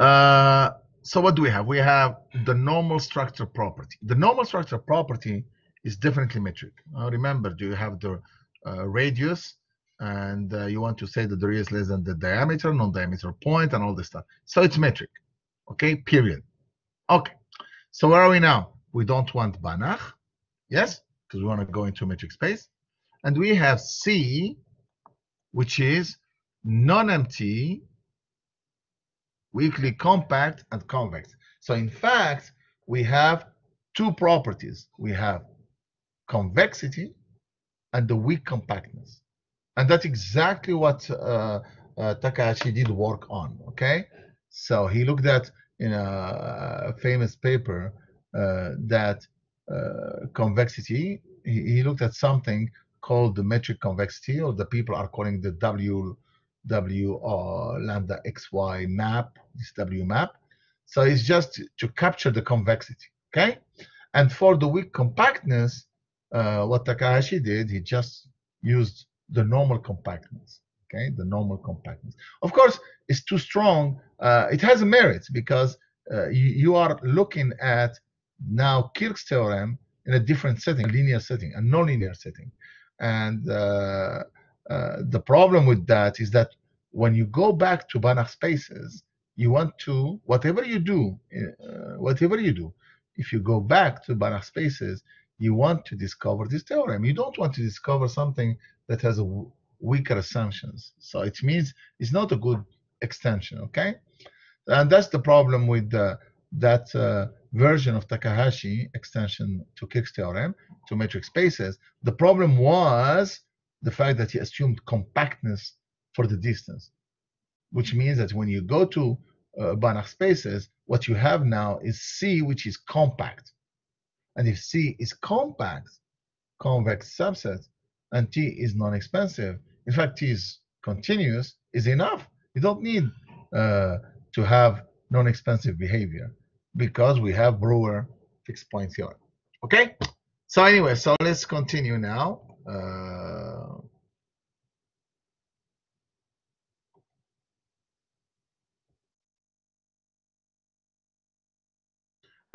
Uh, so what do we have? We have the normal structure property. The normal structure property is definitely metric. Now remember, do you have the uh, radius and uh, you want to say that the radius is less than the diameter, non-diameter point, and all this stuff. So it's metric. Okay, period. Okay, so where are we now? We don't want Banach, yes, because we want to go into metric space. And we have C, which is non-empty, weakly compact, and convex. So in fact, we have two properties. We have convexity and the weak compactness. And that's exactly what uh, uh, Takahashi did work on, okay? So he looked at in a famous paper uh, that uh, convexity, he, he, looked at something called the metric convexity, or the people are calling the W W lambda XY map, this W map. So it's just to capture the convexity, okay? And for the weak compactness, uh, what Takahashi did, he just used the normal compactness, okay? The normal compactness. Of course, it's too strong. Uh, it has merits because uh, you, you, are looking at now Kirk's theorem in a different setting, a linear setting, a nonlinear setting. And uh, uh, the problem with that is that when you go back to Banach spaces, you want to, whatever you do, uh, whatever you do, if you go back to Banach spaces, you want to discover this theorem. You don't want to discover something that has weaker assumptions. So it means it's not a good extension, okay? And that's the problem with the, that uh, version of Takahashi extension to Kirk's theorem to metric spaces. The problem was the fact that he assumed compactness for the distance, which means that when you go to uh, Banach spaces, what you have now is C, which is compact. And if C is compact, convex subset, and T is non-expansive, in fact, T is continuous, is enough. You don't need uh, to have non-expansive behavior because we have Brouwer fixed point theorem. Okay? So anyway, so let's continue now. Uh,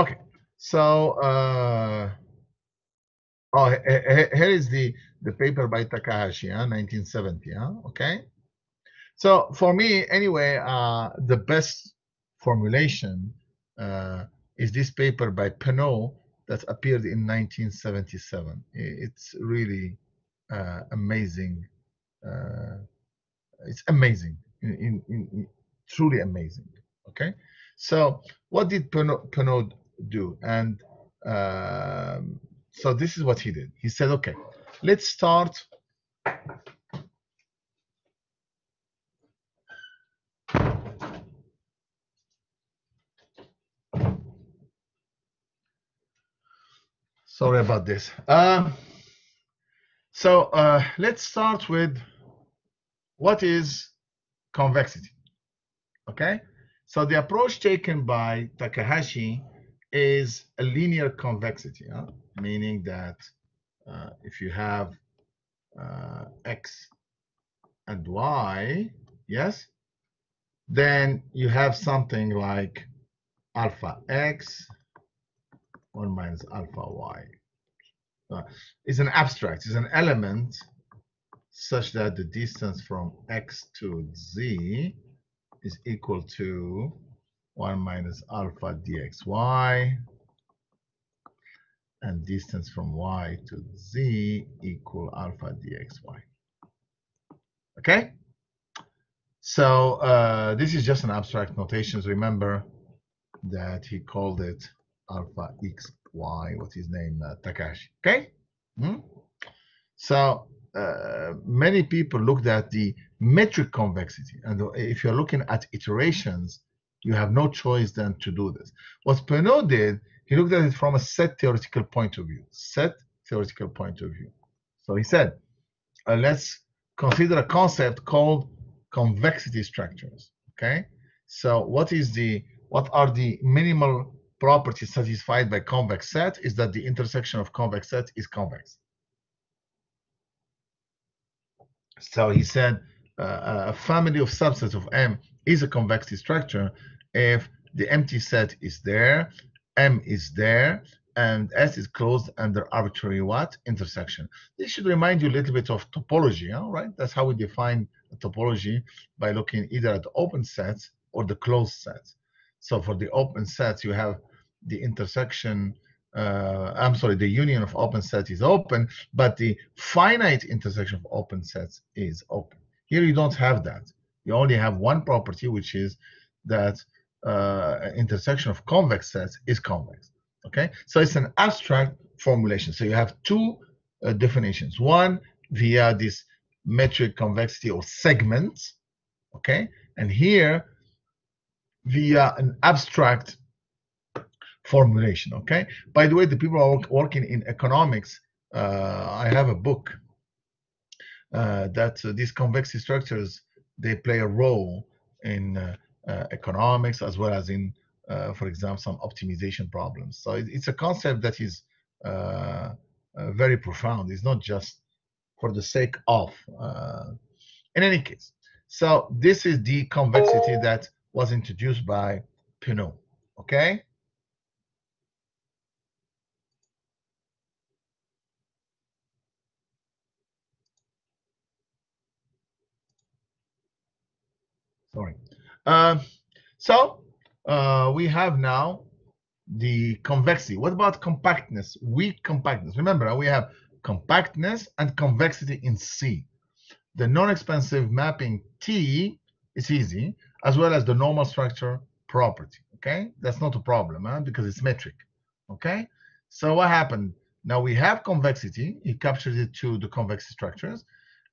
okay, so uh, oh, here is the the paper by Takahashi, huh? 1970. Huh? Okay, so for me, anyway, uh, the best formulation uh, is this paper by Penot that appeared in 1977. It's really uh, amazing. Uh, it's amazing, in, in, in, truly amazing. Okay, so what did Penot, do? And um, so this is what he did. He said, okay, let's start Sorry about this. Um, so uh, let's start with what is convexity. Okay, so the approach taken by Takahashi is a linear convexity, huh? meaning that uh, if you have uh, x and y, yes, then you have something like alpha x 1 minus alpha y. Uh, it's an abstract, it's an element such that the distance from x to z is equal to 1 minus alpha dxy and distance from y to z equal alpha dxy. Okay? So uh, this is just an abstract notations. Remember that he called it alpha x y, what's his name, uh, Takashi. Okay? Hmm? So uh, many people looked at the metric convexity. And if you're looking at iterations, you have no choice than to do this. What Penot did, he looked at it from a set theoretical point of view. Set theoretical point of view. So he said, uh, let's consider a concept called convexity structures. Okay. So what is the what are the minimal properties satisfied by convex set is that the intersection of convex set is convex. So he said uh, a family of subsets of M is a convexity structure if the empty set is there, M is there, and S is closed under arbitrary what? Intersection. This should remind you a little bit of topology, all right? That's how we define topology by looking either at the open sets or the closed sets. So for the open sets, you have the intersection uh, I'm sorry, the union of open sets is open, but the finite intersection of open sets is open. Here you don't have that. You only have one property, which is that uh, intersection of convex sets is convex. Okay, so it's an abstract formulation. So you have two uh, definitions. One via this metric convexity or segments. Okay, and here via an abstract formulation. Okay. By the way, the people are working in economics. Uh, I have a book uh, that uh, these convexity structures they play a role in uh, uh, economics as well as in, uh, for example, some optimization problems. So it, it's a concept that is very profound. It's not just for the sake of. in any case, so this is the convexity that was introduced by Penot. Okay. Sorry. Uh, so uh, we have now the convexity. What about compactness? Weak compactness. Remember, we have compactness and convexity in C. The non-expansive mapping T is easy, as well as the normal structure property. Okay, that's not a problem huh? because it's metric. Okay, so what happened? Now we have convexity. It captures it to the convex structures,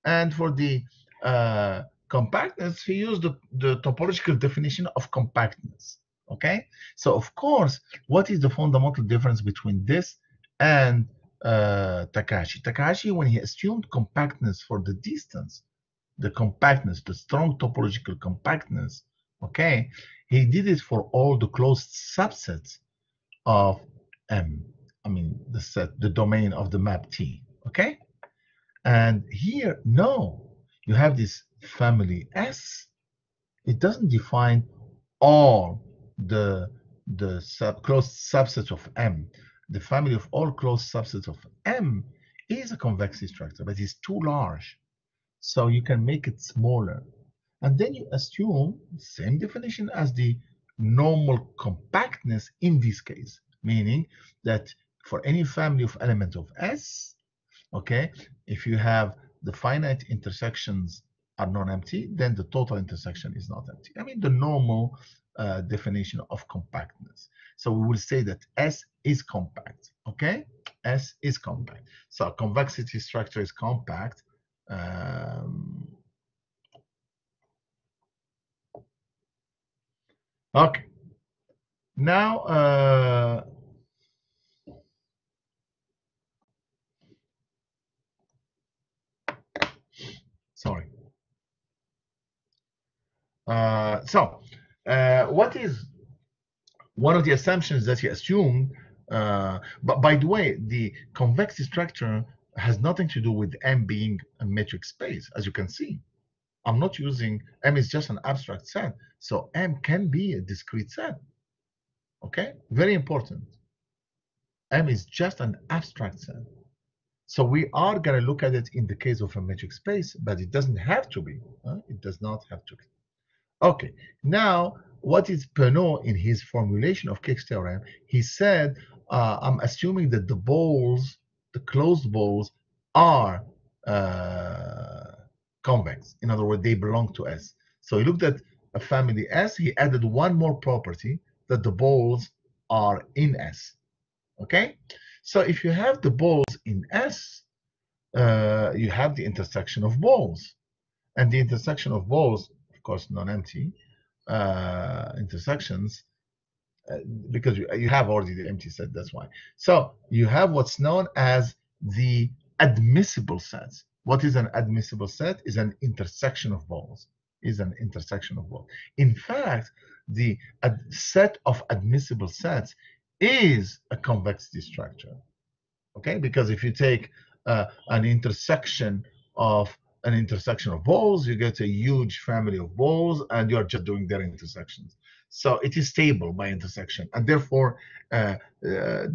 and for the uh, compactness, he used the, the topological definition of compactness. Okay, so of course, what is the fundamental difference between this and uh, Takashi? Takashi, when he assumed compactness for the distance, the compactness, the strong topological compactness, okay, he did it for all the closed subsets of M. I mean, the set, the domain of the map T. Okay, and here, no, you have this family S, it doesn't define all the the sub closed subsets of M. The family of all closed subsets of M is a convexity structure, but it's too large. So you can make it smaller. And then you assume same definition as the normal compactness in this case, meaning that for any family of elements of S, okay, if you have the finite intersections are non-empty, then the total intersection is not empty. I mean, the normal uh, definition of compactness. So we will say that S is compact, okay? S is compact. So convexity structure is compact. Um, okay. Now, uh, sorry. Uh, so, uh, what is one of the assumptions that he assumed? Uh, but by the way, the convexity structure has nothing to do with M being a metric space, as you can see. I'm not using M is just an abstract set, so M can be a discrete set. Okay, very important. M is just an abstract set. So we are going to look at it in the case of a metric space, but it doesn't have to be. Huh? It does not have to be. Okay, now what is Penot in his formulation of Kirk's theorem? He said, uh, I'm assuming that the balls, the closed balls, are uh, convex. In other words, they belong to S. So he looked at a family S. He added one more property that the balls are in S. Okay, so if you have the balls in S, uh, you have the intersection of balls, and the intersection of balls, course, non-empty uh, intersections, uh, because you, you have already the empty set. That's why. So you have what's known as the admissible sets. What is an admissible set? Is an intersection of balls. Is an intersection of balls. In fact, the set of admissible sets is a convexity structure. Okay, because if you take uh, an intersection of an intersection of balls, you get a huge family of balls, and you're just doing their intersections. So it is stable by intersection, and therefore uh, uh,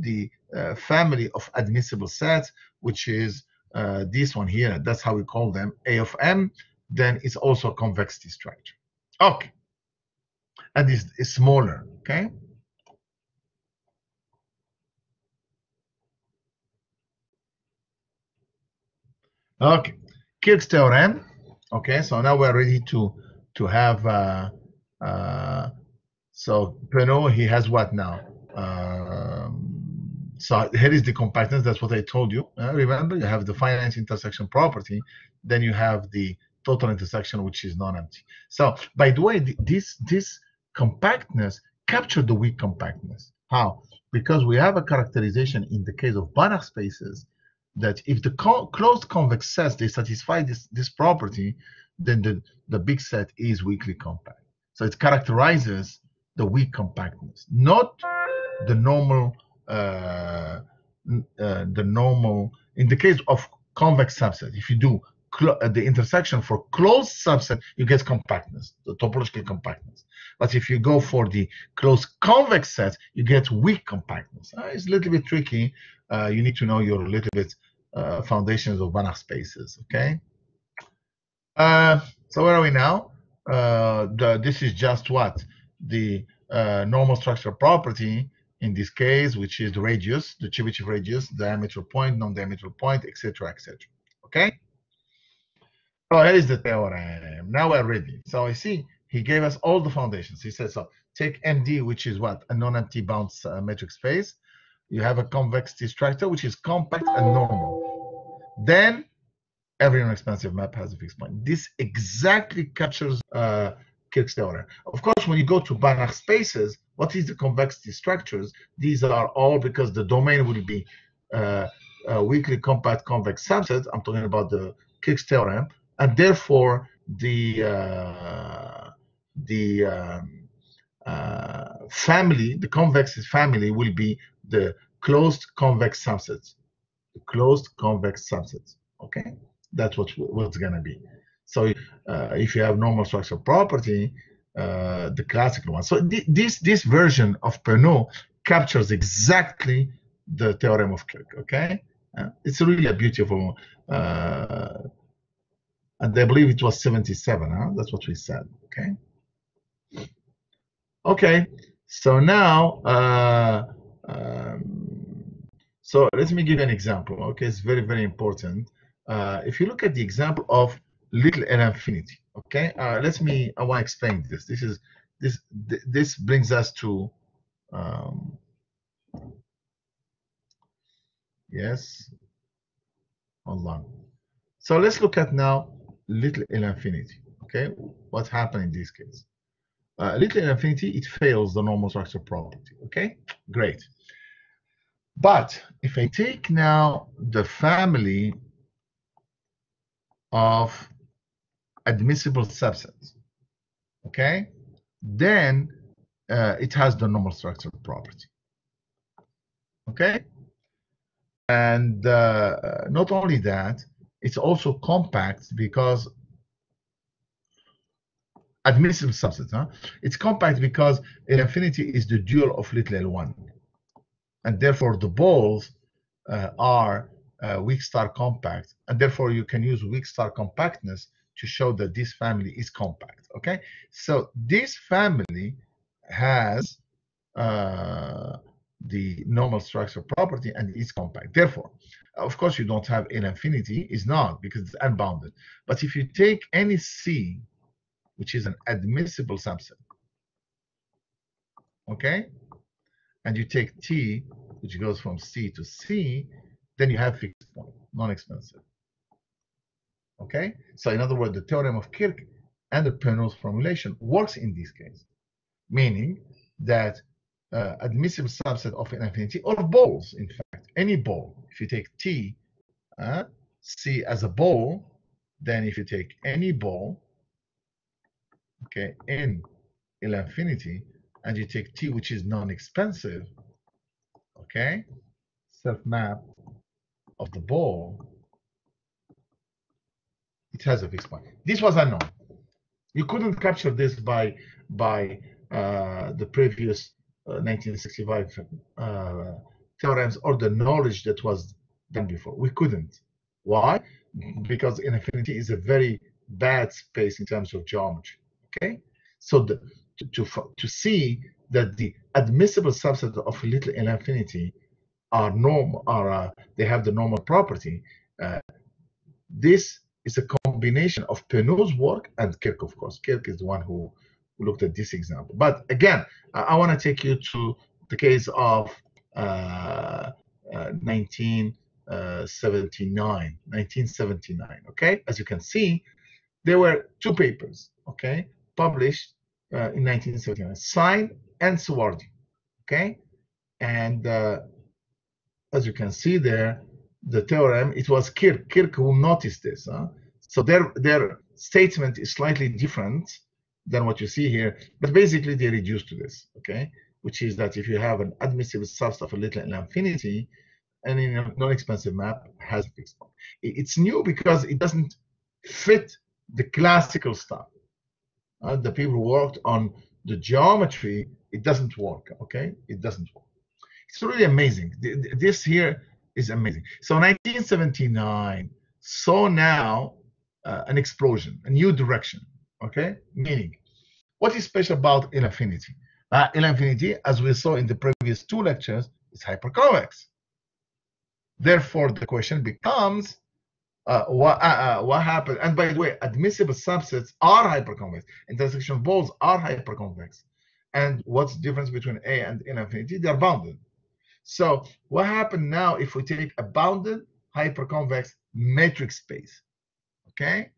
the uh, family of admissible sets, which is uh, this one here, that's how we call them, A of M, then it's also a convexity structure. Okay, and it's, it's smaller. Okay. Okay, Kirk's theorem. Okay, so now we're ready to to have. Uh, uh, so Penot, he has what now? Um, so here is the compactness. That's what I told you. Uh, remember, you have the finite intersection property. Then you have the total intersection, which is non-empty. So by the way, this this compactness captured the weak compactness. How? Because we have a characterization in the case of Banach spaces that if the co closed convex sets they satisfy this this property, then the the big set is weakly compact. So it characterizes the weak compactness, not the normal uh, uh, the normal. In the case of convex subset, if you do uh, the intersection for closed subset, you get compactness, the topological compactness. But if you go for the closed convex set, you get weak compactness. Uh, it's a little bit tricky. Uh, you need to know your little bit uh, foundations of Banach spaces. Okay. Uh, so where are we now? Uh, the, this is just what the normal structure property in this case, which is the radius, the Chebyshev radius, diameter point, non-diameter point, etc., etc. Okay. So here is the theorem. Now we're ready. So I see he gave us all the foundations. He says so. Take MD, which is what a non-empty bounds uh, metric space. You have a convexity structure, which is compact and normal. Then every non-expansive map has a fixed point. This exactly captures uh, Kirk's theorem. Of course, when you go to Banach spaces, what is the convexity structures? These are all because the domain will be uh, weakly compact convex subset. I'm talking about the Kirk's theorem and therefore the uh, the um, uh, family, the convex family, will be the closed convex subsets. The closed convex subsets. Okay, that's what what's gonna be. So uh, if you have normal structure property, uh, the classical one. So th this this version of Penot captures exactly the theorem of Kirk. Okay, uh, it's really a beautiful uh, and I believe it was 77, huh? That's what we said, okay? Okay, so now, uh, um, so let me give you an example, okay? It's very, very important. Uh, if you look at the example of little L infinity, okay? Uh, let me, I want to explain this. This is, this, this brings us to, um, yes, on. So let's look at now little L infinity. Okay, what happened in this case? Uh, little infinity, it fails the normal structure property. Okay, great. But if I take now the family of admissible subsets, okay, then uh, it has the normal structure property. Okay, and uh, not only that, it's also compact because admissible subset. Huh? It's compact because L infinity is the dual of little L1. And therefore, the balls uh, are uh, weak star compact. And therefore, you can use weak star compactness to show that this family is compact. Okay. So this family has uh, the normal structure property and is compact. Therefore, of course, you don't have L infinity, is not because it's unbounded. But if you take any C which is an admissible subset. Okay? And you take T, which goes from C to C, then you have fixed point, non-expansive. Okay? So in other words, the theorem of Kirk and the Penot's formulation works in this case, meaning that uh, admissible subset of an infinity or balls, in fact, any ball. If you take T, uh, C as a ball, then if you take any ball, okay, in ill infinity, and you take T, which is non-expansive, okay, self-map of the ball, it has a fixed point. This was unknown. You couldn't capture this by by uh, the previous uh, 1965 uh, theorems or the knowledge that was done before. We couldn't. Why? Because infinity is a very bad space in terms of geometry. Okay, so the, to, to to see that the admissible subset of little L infinity are normal, are uh, they have the normal property. Uh, this is a combination of Penot's work and Kirk, of course. Kirk is the one who, looked at this example. But again, I, I want to take you to the case of uh, 1979, uh, 1979. Uh, okay, as you can see, there were two papers. Okay, published uh, in 1979, Sine and Soardi. Okay, and uh, as you can see there, the theorem, it was Kirk, Kirk who noticed this. Huh? So their their statement is slightly different than what you see here, but basically they reduce to this. Okay, which is that if you have an admissible subset of a little infinity, and in a non-expansive map has a fixed point. It's new because it doesn't fit the classical stuff uh, the people who worked on the geometry, it doesn't work. Okay, it doesn't work. It's really amazing. This here is amazing. So 1979 saw now uh, an explosion, a new direction. Okay, meaning what is special about infinity? Uh, infinity, as we saw in the previous two lectures, is hyperconvex. Therefore, the question becomes uh, what, uh, uh, what happened. And by the way, admissible subsets are hyperconvex. Intersection balls are hyperconvex. And what's the difference between A and infinity? They're bounded. So what happened now if we take a bounded hyperconvex metric space? Okay.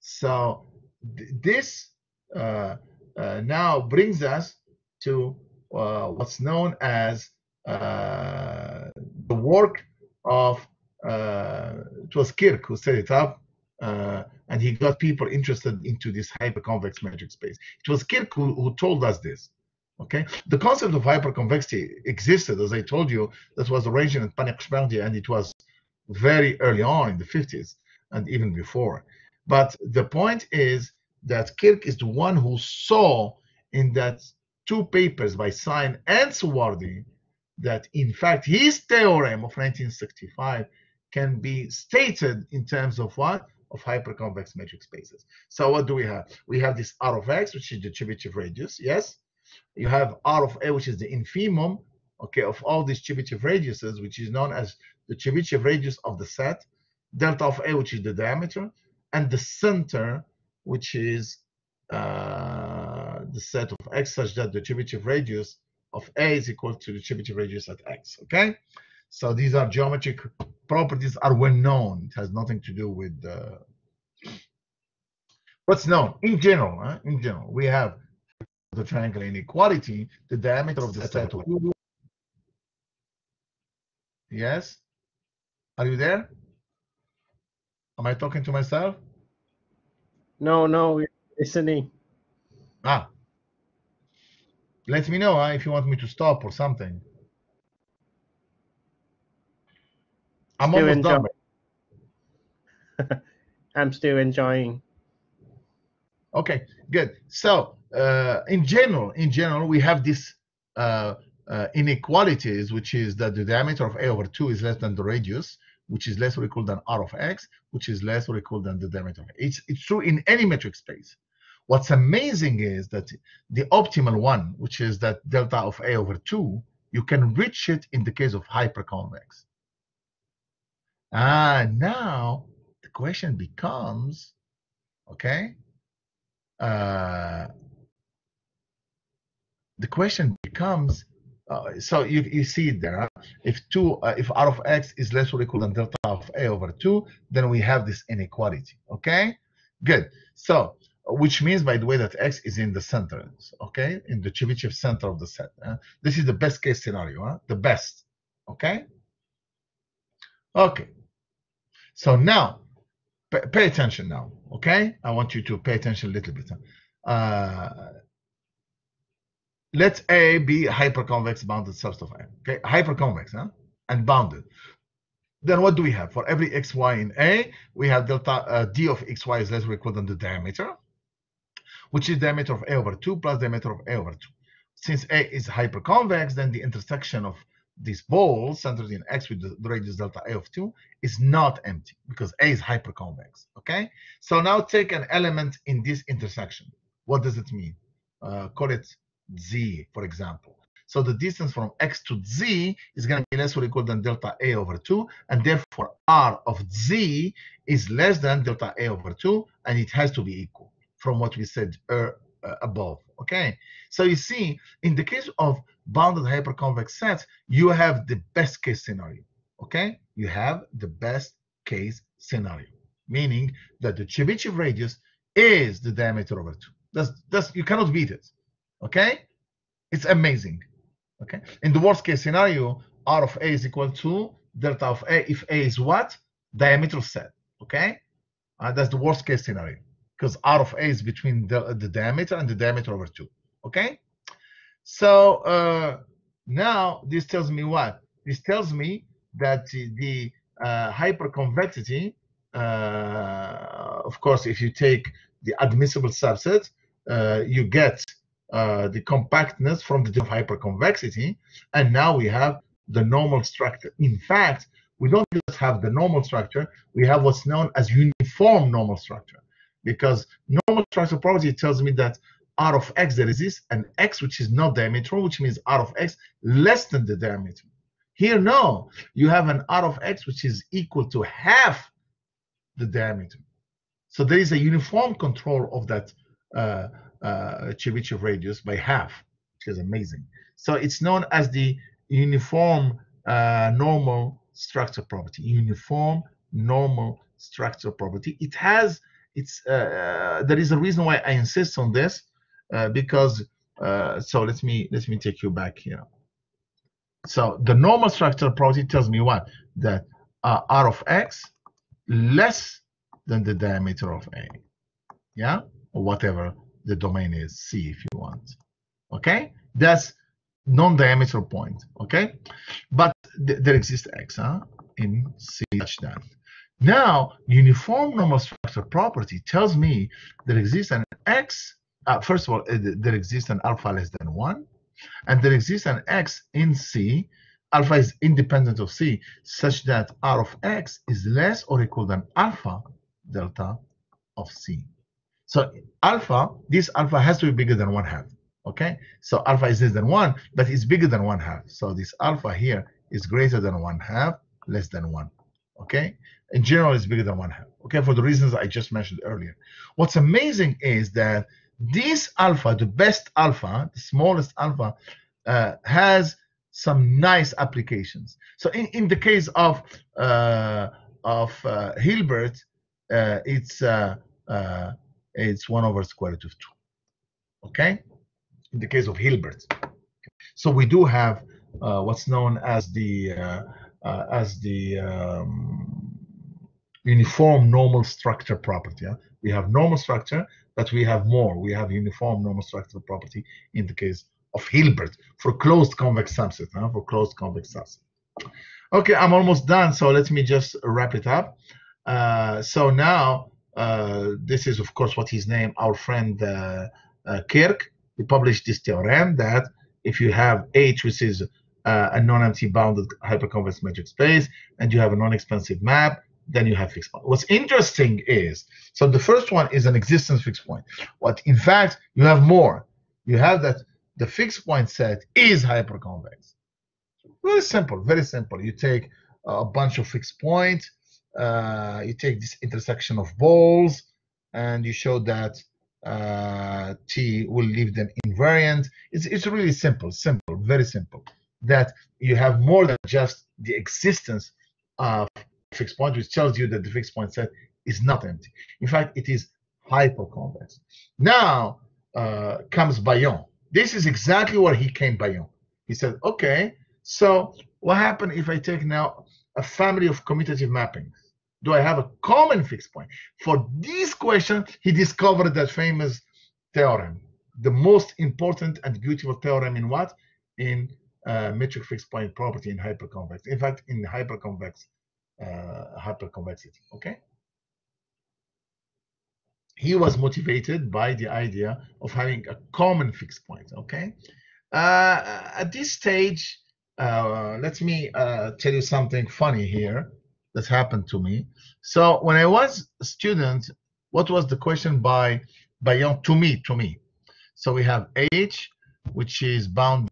So th this uh, uh, now brings us to what's known as the work of it was Kirk who set it up, uh, and he got people interested into this hyperconvex metric space. It was Kirk who, who told us this. Okay, the concept of hyperconvexity existed, as I told you, that was originated in Panik and it was very early on in the 50s and even before. But the point is that Kirk is the one who saw in that two papers by Sine and Soardi that in fact his theorem of 1965 can be stated in terms of what? Of hyperconvex metric spaces. So what do we have? We have this R of X, which is the Chebyshev radius, yes? You have R of A, which is the infimum, okay, of all these Chebyshev radiuses, which is known as the Chebyshev radius of the set, delta of A, which is the diameter, and the center, which is uh, the set of X such that the Chebyshev radius of A is equal to the Chebyshev radius at X, okay? So these are geometric properties are well known. It has nothing to do with uh, what's known in general. Huh? In general, we have the triangle inequality, the diameter of the set of Yes? Are you there? Am I talking to myself? No, no, we're listening. Ah. Let me know huh, if you want me to stop or something. I'm still almost done. [LAUGHS] I'm still enjoying. Okay, good. So uh, in general, in general, we have this uh, uh, inequalities, which is that the diameter of a over 2 is less than the radius, which is less or equal than r of x, which is less or equal than the diameter of a. It's, it's true in any metric space. What's amazing is that the optimal one, which is that delta of a over 2, you can reach it in the case of hyperconvex. Ah, now the question becomes, okay, uh, the question becomes, uh, so you, you see it there. Huh? If two, uh, if r of x is less or equal than delta of a over two, then we have this inequality. Okay, good. So which means, by the way, that x is in the center. Okay, in the Chebyshev center of the set. This is the best case scenario. Huh? The best. Okay. Okay. So now, pay, attention now. Okay, I want you to pay attention a little bit. Uh, let A be hyperconvex bounded subset of A. Okay, hyperconvex, huh? And bounded. Then what do we have? For every xy in A, we have delta uh, d of xy is less or equal than the diameter, which is diameter of A over 2 plus diameter of A over 2. Since A is hyperconvex, then the intersection of these ball centered in x with the, radius delta A of 2 is not empty because A is hyperconvex. Okay? So now take an element in this intersection. What does it mean? Uh, call it z, for example. So the distance from x to z is going to be less or equal than delta a over 2, and therefore r of z is less than delta a over 2, and it has to be equal from what we said uh, above. Okay, so you see, in the case of bounded hyperconvex sets, you have the best case scenario. Okay, you have the best case scenario, meaning that the Chebyshev radius is the diameter over 2. That's, that's you cannot beat it. Okay, it's amazing. Okay, in the worst case scenario, R of A is equal to delta of A if A is what diameter set. Okay, uh, that's the worst case scenario because R of A is between the, the diameter and the diameter over two. Okay, so uh, now this tells me what? This tells me that the uh, hyperconvexity, uh, of course, if you take the admissible subset, uh, you get uh, the compactness from the hyperconvexity, and now we have the normal structure. In fact, we don't just have the normal structure, we have what's known as uniform normal structure. Because normal structure property tells me that r of x there exists an x which is not diametral, which means r of x less than the diameter. Here, no, you have an r of x which is equal to half the diameter. So there is a uniform control of that uh, uh, Chebyshev radius by half, which is amazing. So it's known as the uniform uh, normal structure property. Uniform normal structure property. It has it's uh, there is a reason why I insist on this uh, because uh, so let me let me take you back here. So the normal structure property tells me what that uh, r of x less than the diameter of a, yeah, or whatever the domain is C if you want. Okay, that's non-diameter point. Okay, but th there exists X huh, in C such that. Now, uniform normal structure property tells me there exists an X. Uh, first of all, uh, there exists an alpha less than one, and there exists an X in C. Alpha is independent of C, such that R of X is less or equal than alpha delta of C. So alpha, this alpha has to be bigger than one half. Okay, so alpha is less than one, but it's bigger than one half. So this alpha here is greater than one half, less than one. Okay, in general, it's bigger than one half. Okay, for the reasons I just mentioned earlier. What's amazing is that this alpha, the best alpha, the smallest alpha, uh, has some nice applications. So in, in the case of uh, of uh, Hilbert, uh, it's uh, uh, it's 1 over square root of 2. Okay? In the case of Hilbert. So we do have what's known as the uh, as the um, uniform normal structure property. Yeah? We have normal structure, but we have more. We have uniform normal structure property in the case of Hilbert for closed convex subset. Huh? For closed convex subset. Okay, I'm almost done. So let me just wrap it up. Uh, so now uh, this is, of course, what he's named our friend uh, uh, Kirk. He published this theorem that if you have H, which is uh, a non-empty bounded hyperconvex metric space, and you have a non-expansive map, then you have fixed point. What's interesting is, so the first one is an existence fixed point. What in fact, you have more. You have that the fixed point set is hyperconvex. Very simple, very simple. You take a bunch of fixed points, uh, you take this intersection of balls, and you show that uh, T will leave them invariant. It's, it's really simple, simple, very simple. That you have more than just the existence of fixed point, which tells you that the fixed point set is not empty. In fact, it is hyperconvex. Now uh, comes Baillon. This is exactly where he came Baillon. He said, okay, so what happened if I take now a family of commutative mappings? Do I have a common fixed point? For this question, he discovered that famous theorem, the most important and beautiful theorem in what? In uh, metric fixed point property in hyperconvex. In fact, in hyperconvex uh, hyperconvexity. Okay. He was motivated by the idea of having a common fixed point. Okay. Uh, at this stage, uh, let me uh, tell you something funny here that happened to me. So when I was a student, what was the question by Baillon to me? To me. So we have H, which is bound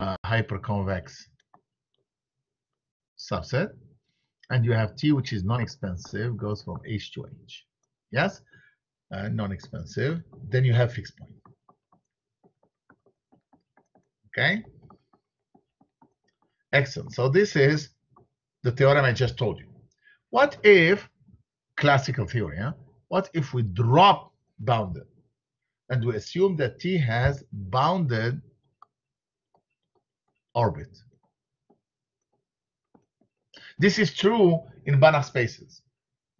uh, hyperconvex subset. And you have T, which is non-expansive, goes from H to H. Yes? Uh, non-expansive. Then you have fixed point. Okay? Excellent. So this is the theorem I just told you. What if, classical theory, huh? what if we drop bounded and we assume that T has bounded orbit? This is true in Banach spaces.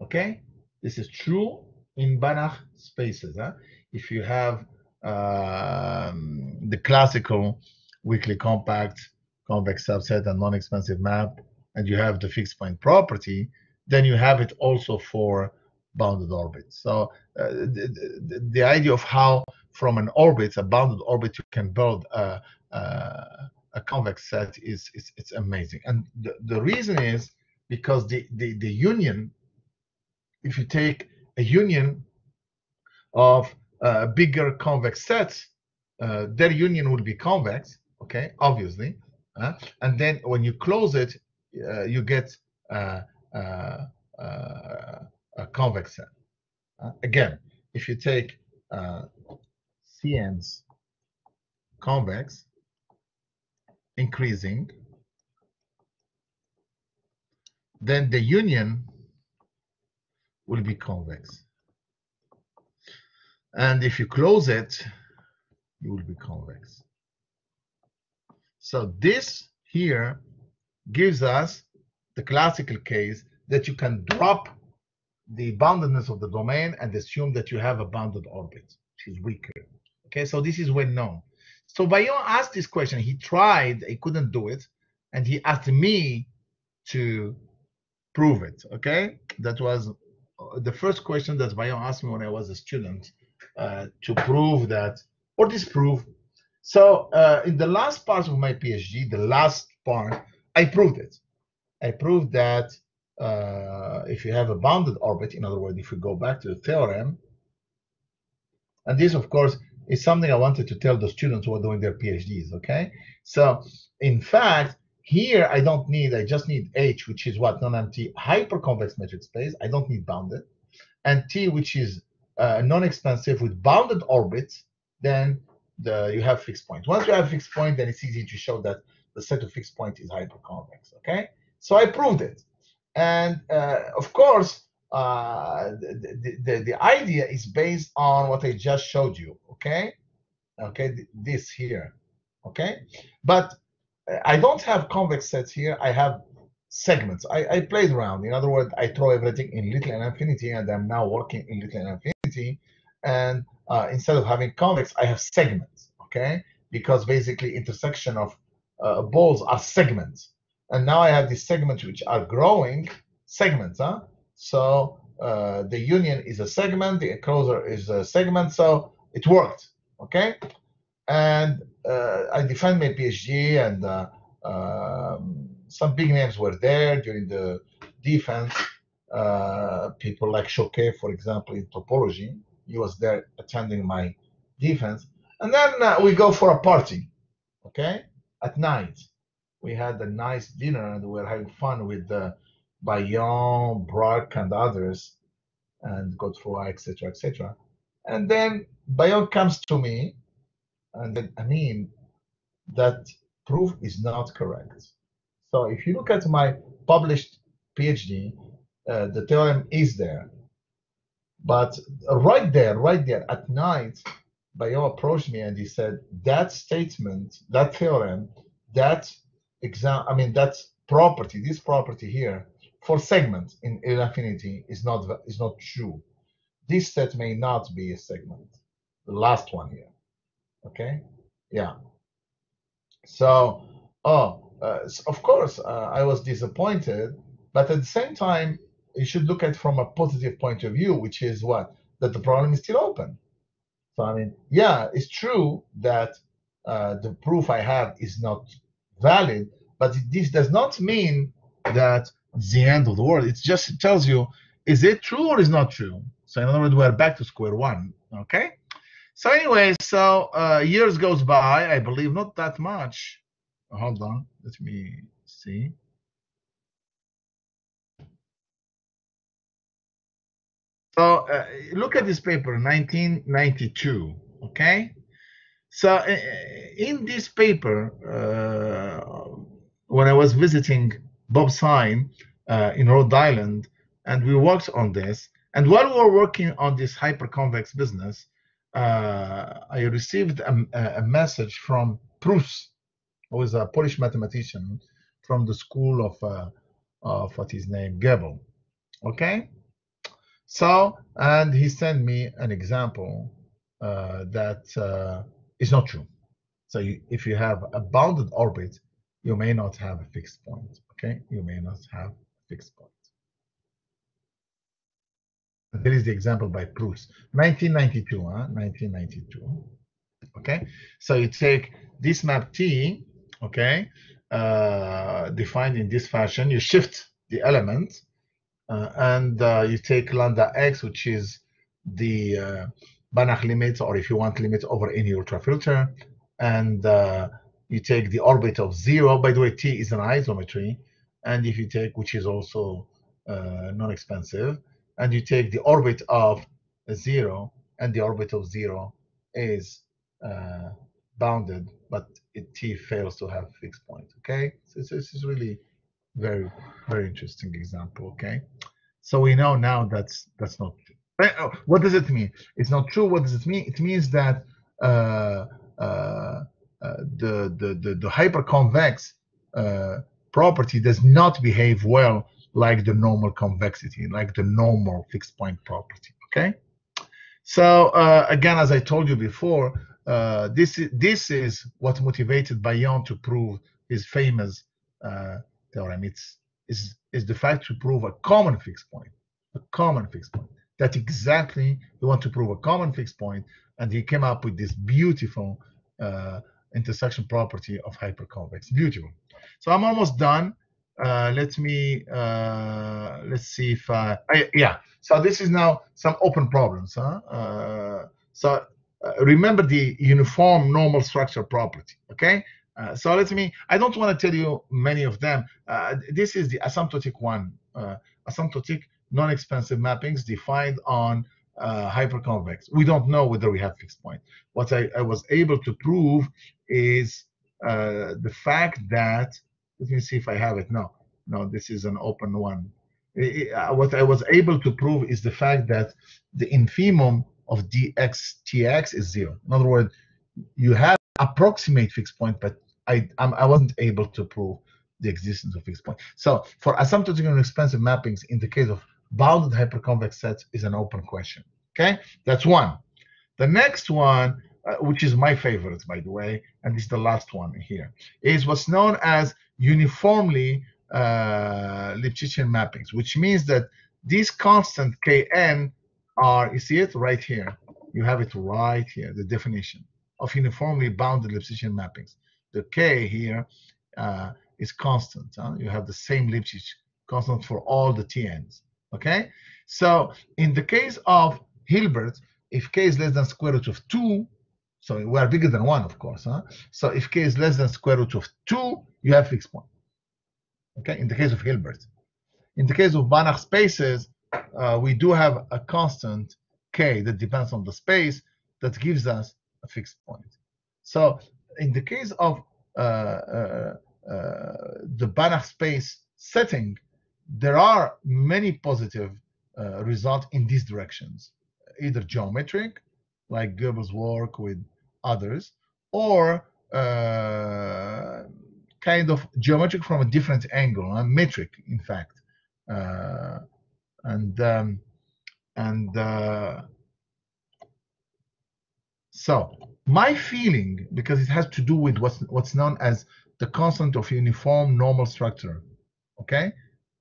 Okay? This is true in Banach spaces. Huh? If you have um, the classical weakly compact convex subset and non-expansive map, and you have the fixed point property, then you have it also for bounded orbits. So uh, the, the, the, idea of how from an orbit, a bounded orbit, you can build a, a a convex set is, is it's amazing. And the, the reason is because the, the, the union, if you take a union of uh, bigger convex sets, uh, their union will be convex, okay, obviously. Uh, and then when you close it, uh, you get uh, uh, a convex set. again, if you take CN's convex, increasing, then the union will be convex. And if you close it, it will be convex. So this here gives us the classical case that you can drop the boundedness of the domain and assume that you have a bounded orbit, which is weaker. Okay, so this is well known. So Baillon asked this question. He tried, he couldn't do it, and he asked me to prove it. Okay, that was uh, the first question that Baillon asked me when I was a student uh, to prove that or disprove. So uh, in the last part of my PhD, the last part, I proved it. I proved that uh, if you have a bounded orbit, in other words, if we go back to the theorem, and this, of course, is something I wanted to tell the students who are doing their PhDs, okay? So in fact, here I don't need, I just need H, which is what, non-empty hyperconvex metric space. I don't need bounded. And T, which is uh, non-expansive with bounded orbits, then the, you have fixed point. Once you have fixed point, then it's easy to show that the set of fixed point is hyperconvex, okay? So I proved it. And uh, of course, uh, the, the, the idea is based on what I just showed you, okay? Okay, this here, okay? But I don't have convex sets here. I have segments. I, I played around. In other words, I throw everything in little n infinity, and I'm now working in little n infinity. And uh, instead of having convex, I have segments, okay? Because basically intersection of uh, balls are segments. And now I have these segments which are growing segments, huh? So uh, the union is a segment, the enclosure is a segment, so it worked, okay? And uh, I defined my PhD, and uh, um, some big names were there during the defense. Uh, people like Choquet, for example, in topology, he was there attending my defense. And then uh, we go for a party, okay, at night. We had a nice dinner and we were having fun with the Baillon, Bruck, and others, and Godefroy, etc., etc. And then Baillon comes to me, and I mean, that proof is not correct. So if you look at my published PhD, uh, the theorem is there. But right there, right there at night, Baillon approached me and he said, that statement, that theorem, that exam, I mean, that property, this property here, for segment in affinity is not is not true. This set may not be a segment. The last one here. Okay. Yeah. So, oh, uh, of course, uh, I was disappointed, but at the same time, you should look at from a positive point of view, which is what that the problem is still open. So I mean, yeah, it's true that uh, the proof I have is not valid, but this does not mean that the end of the world. It just tells you, is it true or is not true? So in other words, we're back to square one. Okay. So anyway, so uh, years goes by. I believe not that much. Hold on. Let me see. So uh, look at this paper, 1992. Okay. So uh, in this paper, uh, when I was visiting Bob Sine uh, in Rhode Island, and we worked on this. And while we were working on this hyperconvex business, uh, I received a, a, message from Prus, who is a Polish mathematician from the school of, uh, of what his name, Goebel. Okay? So, and he sent me an example uh, that uh, is not true. So you, if you have a bounded orbit, you may not have a fixed point. Okay, you may not have fixed point. There is the example by Prus, 1992, huh? 1992. Okay, so you take this map T, okay, uh, defined in this fashion. You shift the element, uh, and uh, you take lambda x, which is the uh, Banach limit, or if you want limit over any ultrafilter, and uh, you take the orbit of zero. By the way, T is an isometry, and if you take, which is also uh, non-expansive, and you take the orbit of zero, and the orbit of zero is uh, bounded, but it, T fails to have fixed point. Okay, so this is really very very interesting example. Okay, so we know now that's that's not true. Oh, what does it mean? It's not true. What does it mean? It means that uh, uh, uh, the, the the the hyperconvex uh, property does not behave well like the normal convexity, like the normal fixed point property. Okay. So uh, again, as I told you before, uh, this is this is what motivated Baillon to prove his famous uh, theorem. It's is is the fact to prove a common fixed point, a common fixed point. That exactly he want to prove a common fixed point, and he came up with this beautiful uh, intersection property of hyperconvex. Beautiful. So I'm almost done. Uh, let me uh, let's see if I, I, yeah. So this is now some open problems. Huh? Uh, so uh, remember the uniform normal structure property. Okay. Uh, so let me. I don't want to tell you many of them. Uh, this is the asymptotic one. asymptotic non-expansive mappings defined on uh, hyperconvex. We don't know whether we have fixed point. What I, I was able to prove is uh, the fact that, let me see if I have it. No, no, this is an open one. Uh, what I was able to prove is the fact that the infimum of dxtx is zero. In other words, you have approximate fixed point, but I I'm, I was not able to prove the existence of fixed point. So for asymptotic and expansive mappings, in the case of bounded hyperconvex sets is an open question. Okay, that's one. The next one, uh, which is my favorite, by the way, and this is the last one here, is what's known as uniformly uh, Lipschitzian mappings, which means that These constant kn are, you see it right here. You have it right here, the definition of uniformly bounded Lipschitzian mappings. The k here uh, is constant. Huh? You have the same Lipschitz constant for all the TNs. Okay, so in the case of Hilbert, if k is less than square root of 2, so we are bigger than 1, of course. Huh? So if k is less than square root of 2, you have fixed point. Okay, in the case of Hilbert. In the case of Banach spaces, uh, we do have a constant k that depends on the space that gives us a fixed point. So in the case of uh, uh, uh the Banach space setting, there are many positive uh, results in these directions, either geometric, like Goebel's work with others, or uh, kind of geometric from a different angle, a metric, in fact. Uh, and um, and uh, so my feeling, because it has to do with what's what's known as the constant of uniform normal structure, okay?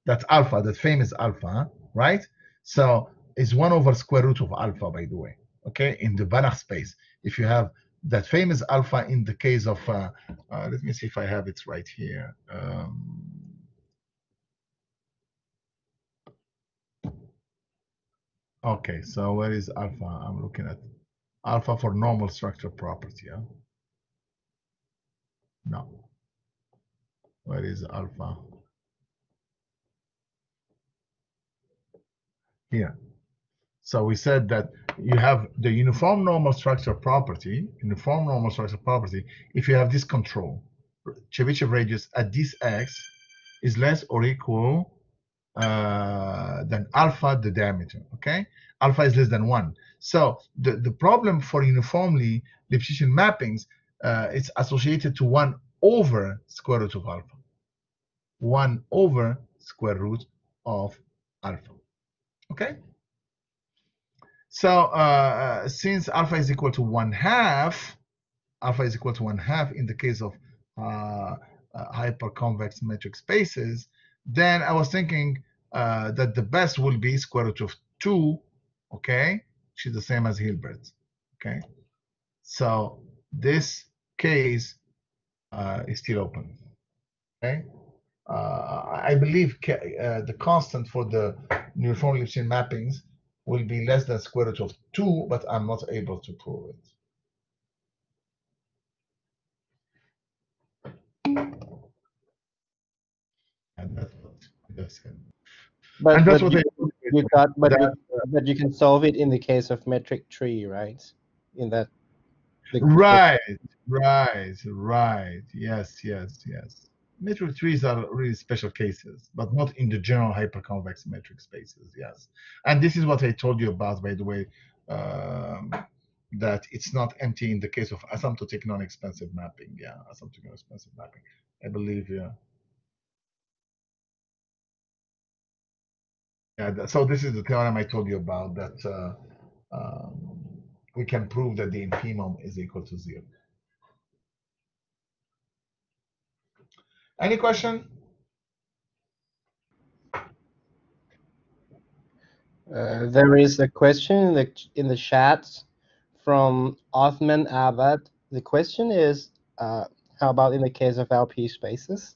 That's alpha, that famous alpha, right? So it's one over square root of alpha, by the way, okay? In the Banach space, if you have that famous alpha in the case of, uh, uh, let me see if I have it right here. Um, okay, so where is alpha? I'm looking at alpha for normal structure property. Yeah? No. Where is alpha? Here. So we said that you have the uniform normal structure property, uniform normal structure property, if you have this control, Chebyshev radius at this x is less or equal uh, than alpha, the diameter, okay? Alpha is less than one. So the, the problem for uniformly Lipschitzian mappings uh, is associated to one over square root of alpha. One over square root of alpha, okay? So uh, since alpha is equal to one half, alpha is equal to one half in the case of uh, uh, hyperconvex metric spaces, then I was thinking uh, that the best will be square root of two, okay, which is the same as Hilbert, okay. So this case uh, is still open, okay. Uh, I believe uh, the constant for the uniform Lipschitzian mappings will be less than square root of 2, but I'm not able to prove it. And that's what. But, and that's but what you, you got, but, that, you, but you can solve it in the case of metric tree, right? In that. right, right, right. Yes, yes, yes metric trees are really special cases, but not in the general hyperconvex metric spaces. Yes, and this is what I told you about, by the way, um, that it's not empty in the case of asymptotic non-expansive mapping. Yeah, asymptotic non-expansive mapping. I believe. Yeah. Yeah. So this is the theorem I told you about that uh, um, we can prove that the infimum is equal to zero. Any question? Uh, there is a question in the in the chat from Othman Abad. The question is, uh, how about in the case of LP spaces?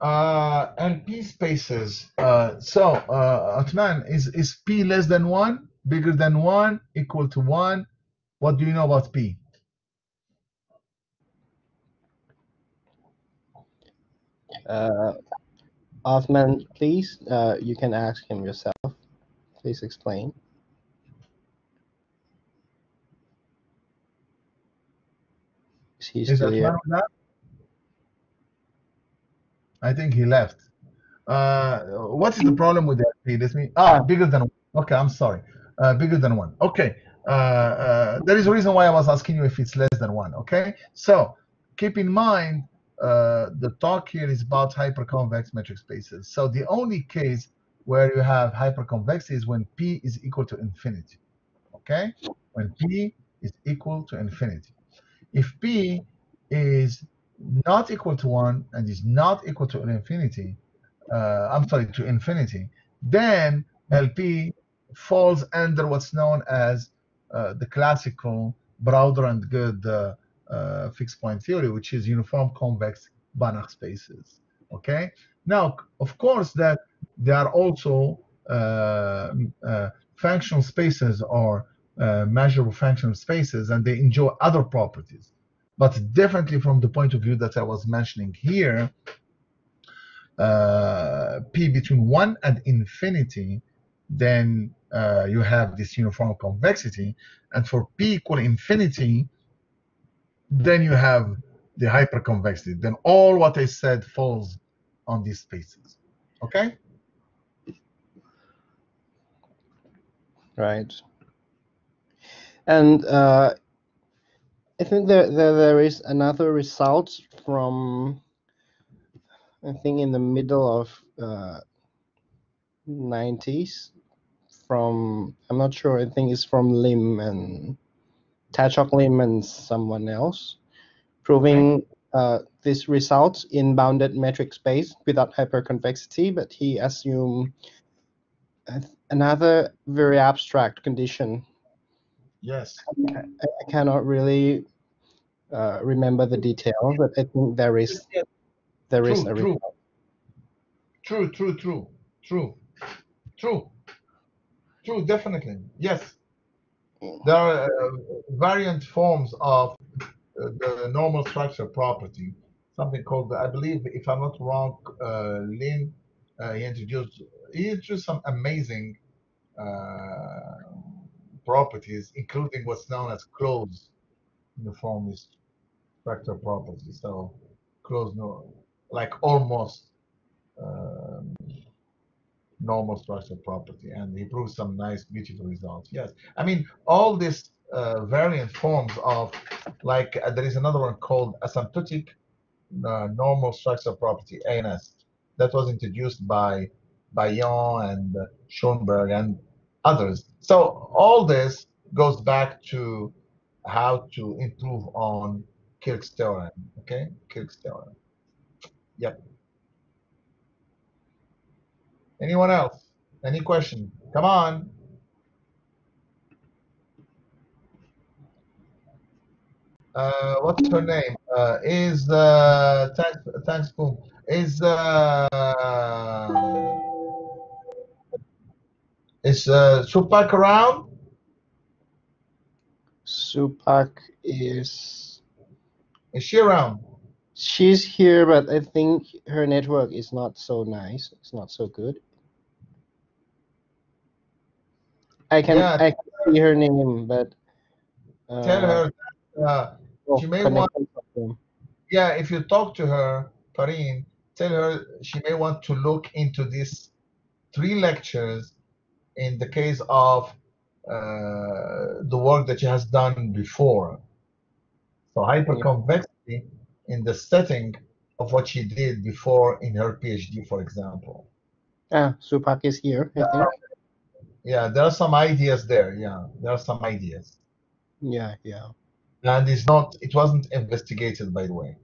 Uh, LP spaces. Uh, so, uh, Othman, is is P less than one, bigger than one, equal to one? What do you know about P? Uh, Othman, please, uh, you can ask him yourself. Please explain. Is he Is still here? I think he left. Uh, what is the problem with that? Let me. Ah, bigger than one. Okay, I'm sorry. Uh, bigger than one. Okay. Uh, uh, there is a reason why I was asking you if it's less than one. Okay. So keep in mind uh, the talk here is about hyperconvex metric spaces. So the only case where you have hyperconvexity is when P is equal to infinity. Okay? When P is equal to infinity. If P is not equal to 1 and is not equal to infinity, uh, I'm sorry, to infinity, then LP falls under what's known as uh, the classical Browder and Göhde uh, fixed point theory, which is uniform convex Banach spaces. Okay. Now, of course, that there are also uh, uh, functional spaces or uh, measurable functional spaces, and they enjoy other properties. But definitely, from the point of view that I was mentioning here, uh, p between 1 and infinity, then uh, you have this uniform convexity. And for p equal infinity, then you have the hyperconvexity. Then all what I said falls on these spaces. Okay? Right. And uh, I think there, there there is another result from I think in the middle of uh, 90s from I'm not sure I think it's from Lim and Tachok Lim and someone else proving uh, this result in bounded metric space without hyperconvexity but he assumed another very abstract condition Yes. I, I cannot really uh, remember the details, but I think there is there true, is a true. result. True, true, true, true, true, true, definitely. Yes. There are uh, variant forms of uh, the normal structure property, something called, I believe, if I'm not wrong, uh, Lin, uh, he introduced, he introduced some amazing uh, properties, including what's known as closed uniformist structure property. So closed, like almost um, normal structure property, and he proves some nice, beautiful results. Yes, I mean all these uh, variant forms of, like uh, there is another one called asymptotic uh, normal structure property (ANS) that was introduced by Baillon and Schöneberg and others. So all this goes back to how to improve on Kirk's theorem. Okay, Kirk's theorem. Yep. Anyone else? Any question? Come on. Uh, what's her name? Uh, is uh, thanks, thanks, boom. Is uh, is uh, Supak around? Supak is Is she around? she's here, but I think her network is not so nice. It's not so good. I can Yeah. I can see her name, but uh, Tell her that, uh, oh, she may want- yeah, if you talk to her, Pareen, tell her she may want to look into these three lectures in the case of uh, the work that she has done before. So hyperconvexity in the setting of what she did before in her PhD, for example. Ah, Supak is here. I think. Yeah, there are some ideas there. Yeah, there are some ideas. Yeah, yeah. And it's not, it wasn't investigated, by the way.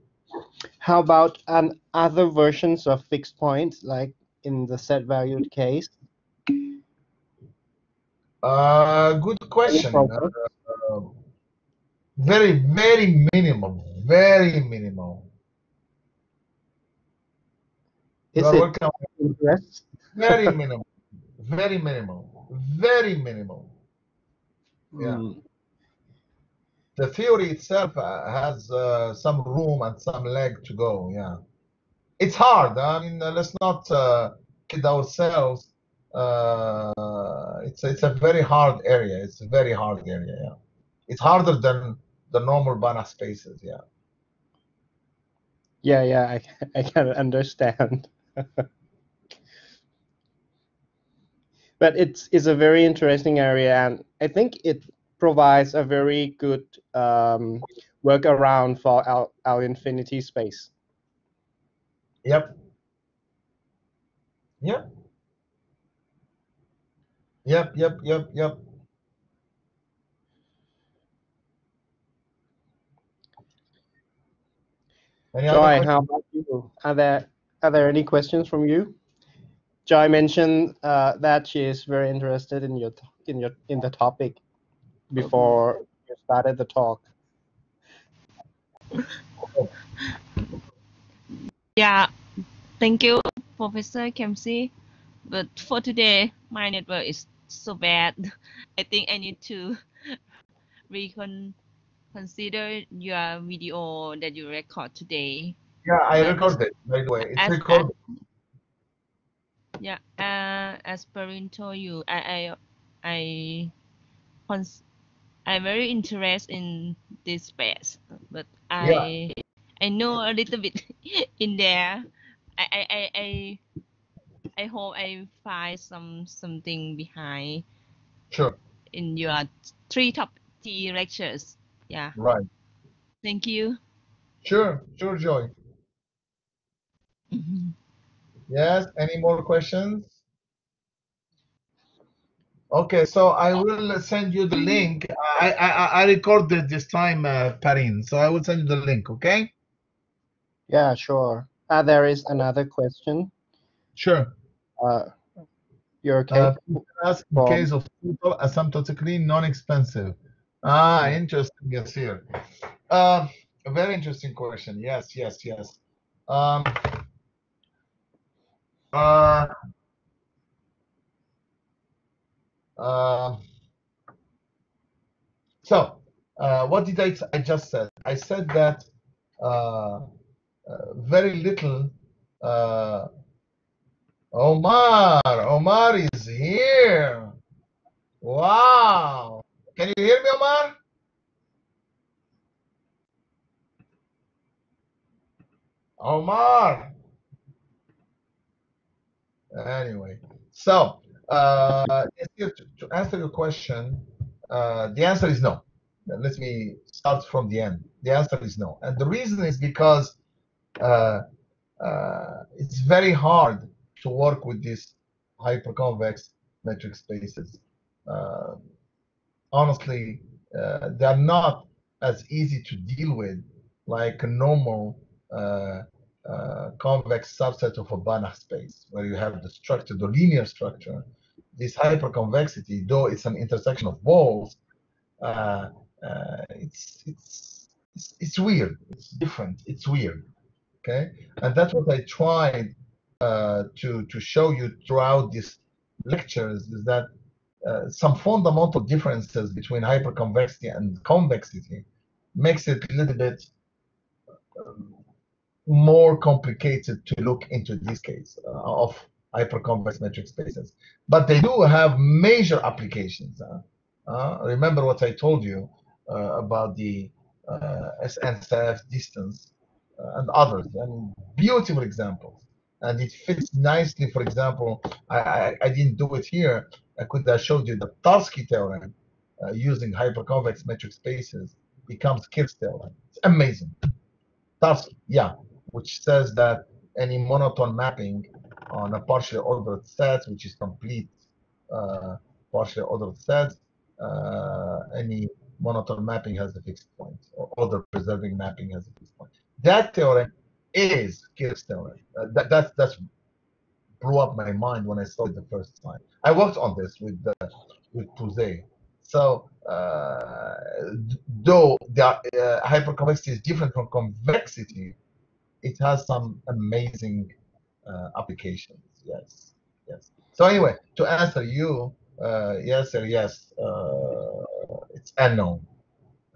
How about an other versions of fixed points, like in the set valued case? Uh, good question. Uh, very, very minimal. Very minimal. Is it working on [LAUGHS] interest? very minimal. Very minimal. Very minimal. Yeah. Mm, The theory itself uh, has uh, some room and some leg to go. Yeah. It's hard. I mean, uh, let's not uh, kid ourselves. Uh, it's it's a very hard area. It's a very hard area. Yeah. It's harder than the normal Banach spaces. Yeah. yeah, yeah. I [LAUGHS] I can understand. [LAUGHS] but it's it's a very interesting area, and I think it provides a very good um, workaround for our, our infinity space. Yep. Yep. Yep, yep, yep, yep. Any Joy, how about you? Are there are there any questions from you? Joy mentioned uh, that she is very interested in your in your in the topic before you started the talk. [LAUGHS] Yeah, thank you, Professor Khamsi. But for today, my network is so bad. [LAUGHS] I think I need to [LAUGHS] reconsider your video that you record today. Yeah, I But recorded, by the way. It's as, as recorded. Yeah, uh, as Perrin told you, I I I cons- I'm very interested in this space, but Yeah, I I know a little bit [LAUGHS] in there. I I I I, I hope I find some something behind sure. in your three top T lectures. Yeah, Right. thank you. Sure, sure, Joy. Mhm. Yes, any more questions? Okay, so I will send you the link. I I, I recorded this time, uh, Parin, so I will send you the link, okay? Yeah, sure. Uh, there is another question. Sure. Uh, you're Uh, okay please ask in from case of total asymptotically non-expansive. Ah, interesting. Yes, here. Uh, a very interesting question. Yes, yes, yes. Um, uh, uh, so, uh, what did I, I just said? I said that uh, uh, very little. Uh, Omar, Omar is here. Wow. Can you hear me, Omar? Omar. Anyway, so uh, to, answer your question, uh, the answer is no. Let me start from the end. The answer is no. And the reason is because uh, uh, it's very hard to work with these hyperconvex metric spaces. Uh, honestly, uh, they're not as easy to deal with like a normal uh, uh, convex subset of a Banach space, where you have the structure, the linear structure. This hyperconvexity, though it's an intersection of balls, uh, uh, it's, it's it's it's weird. It's different. It's weird. Okay, and that's what I tried uh, to to show you throughout these lectures is that uh, some fundamental differences between hyperconvexity and convexity makes it a little bit more complicated to look into this case uh, of hyperconvex metric spaces. But they do have major applications. Uh, remember what I told you uh, about the uh, SNCF distance uh, and others, and beautiful examples. And it fits nicely. For example, I, I, I didn't do it here. I could have showed you the Tarski theorem uh, using hyperconvex metric spaces becomes Kirk's theorem. It's amazing. Tarski, yeah, which says that any monotone mapping on a partially ordered set, which is complete uh, partially ordered set, uh, any monotone mapping has a fixed point, or order preserving mapping has a fixed point. That theorem is Kirk's theorem. Uh, that, that's that's blew up my mind when I saw it the first time. I worked on this with uh, with Pouzet. So uh, though the uh, hyperconvexity is different from convexity, it has some amazing uh, applications. Yes, yes. So anyway, to answer you, uh, yes or yes, uh, it's unknown.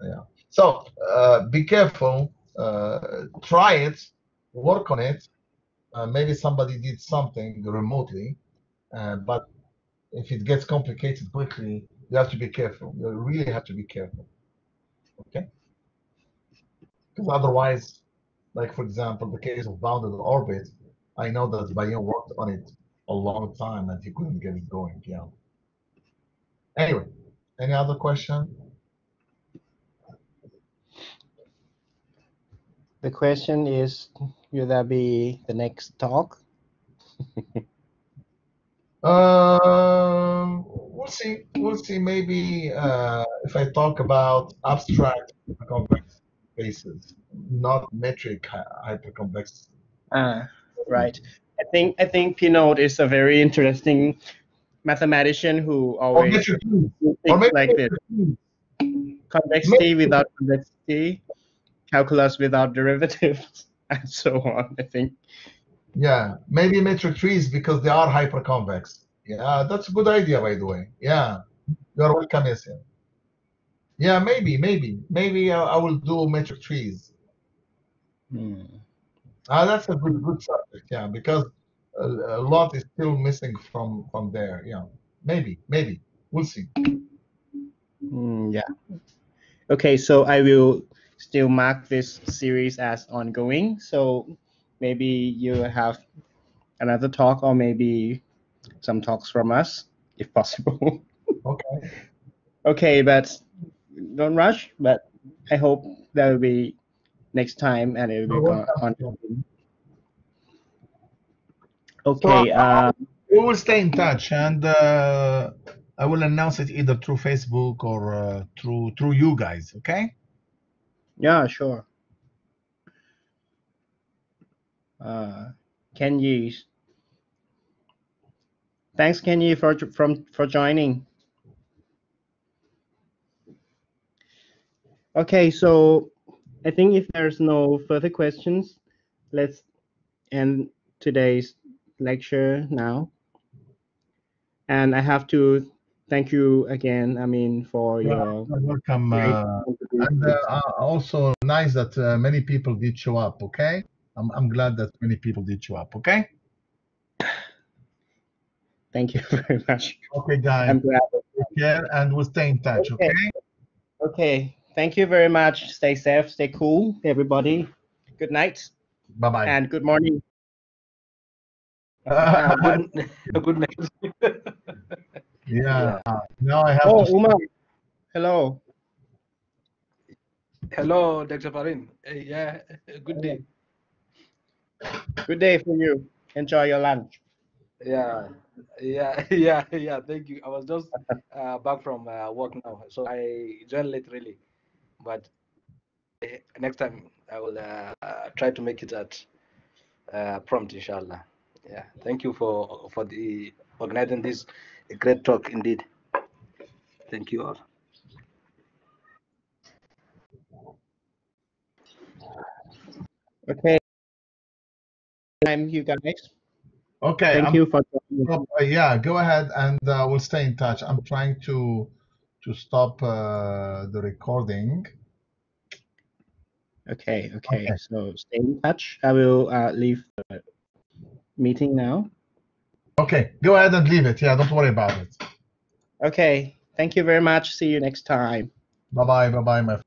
Yeah. So uh, be careful. Uh, try it. Work on it. Uh, maybe somebody did something remotely, but if it gets complicated quickly, you have to be careful. You really have to be careful. Okay? Because otherwise, like for example, the case of bounded orbit, I know that Baillon worked on it a long time and he couldn't get it going. Yeah. Anyway, any other question? The question is, will that be the next talk? [LAUGHS] Um, we'll see. We'll see. Maybe uh, if I talk about abstract convex spaces, not metric hy- hyperconvex. Ah, right. I think I think Penot is a very interesting mathematician who always metric trees. Or thinks like this. Convexity without convexity, calculus without derivatives, [LAUGHS] and so on. I think. Yeah, maybe metric trees because they are hyperconvex. Yeah, that's a good idea, by the way. Yeah, you're welcome, Yasin. Yeah, maybe, maybe, maybe I, I will do metric trees. Hmm. Ah, that's a good, good subject. Yeah, because a, a lot is still missing from from there. Yeah, maybe, maybe we'll see. Hmm, yeah. Okay, so I will still mark this series as ongoing. So maybe you have another talk or maybe some talks from us, if possible. [LAUGHS] Okay. okay, but don't rush. But I hope that will be next time and it will be on. Okay. Uh, We will stay in touch, and uh, I will announce it either through Facebook or uh, through through you guys. Okay. yeah, sure. Uh, Ken. Thanks, Ken for from for joining. Okay, so I think if there's no further questions, let's end today's lecture now. And I have to thank you again, I mean, for your you're welcome. Uh, and uh, uh, also nice that uh, many people did show up. Okay. I'm I'm glad that many people did show up. Okay. Thank you [LAUGHS] very much. Okay, guys. I'm glad. Take care, and we'll stay in touch. Okay. Okay. Okay, thank you very much. Stay safe, stay cool, everybody. Good night Bye bye. and good morning. Uh, [LAUGHS] good, good night. yeah. Now I have Oh, to. Uma. Hello. Hello, Dr. Farin. Uh, yeah, [LAUGHS] good day. Good day for you. Enjoy your lunch. Yeah, yeah, [LAUGHS] yeah, yeah. Thank you. I was just uh, back from uh, work now, so I joined late really. But uh, next time I will uh, try to make it at uh, prompt, inshallah. Yeah. Thank you for for the organizing this great talk indeed. Thank you all. Okay. Time, you guys. Okay. Thank I'm- you for. Uh, yeah, go ahead and uh, we'll stay in touch. I'm trying to to stop uh, the recording. Okay, okay. Okay. So stay in touch. I will uh, leave the meeting now. Okay, go ahead and leave it. Yeah, don't worry about it. Okay. Thank you very much. See you next time. Bye bye. Bye bye, my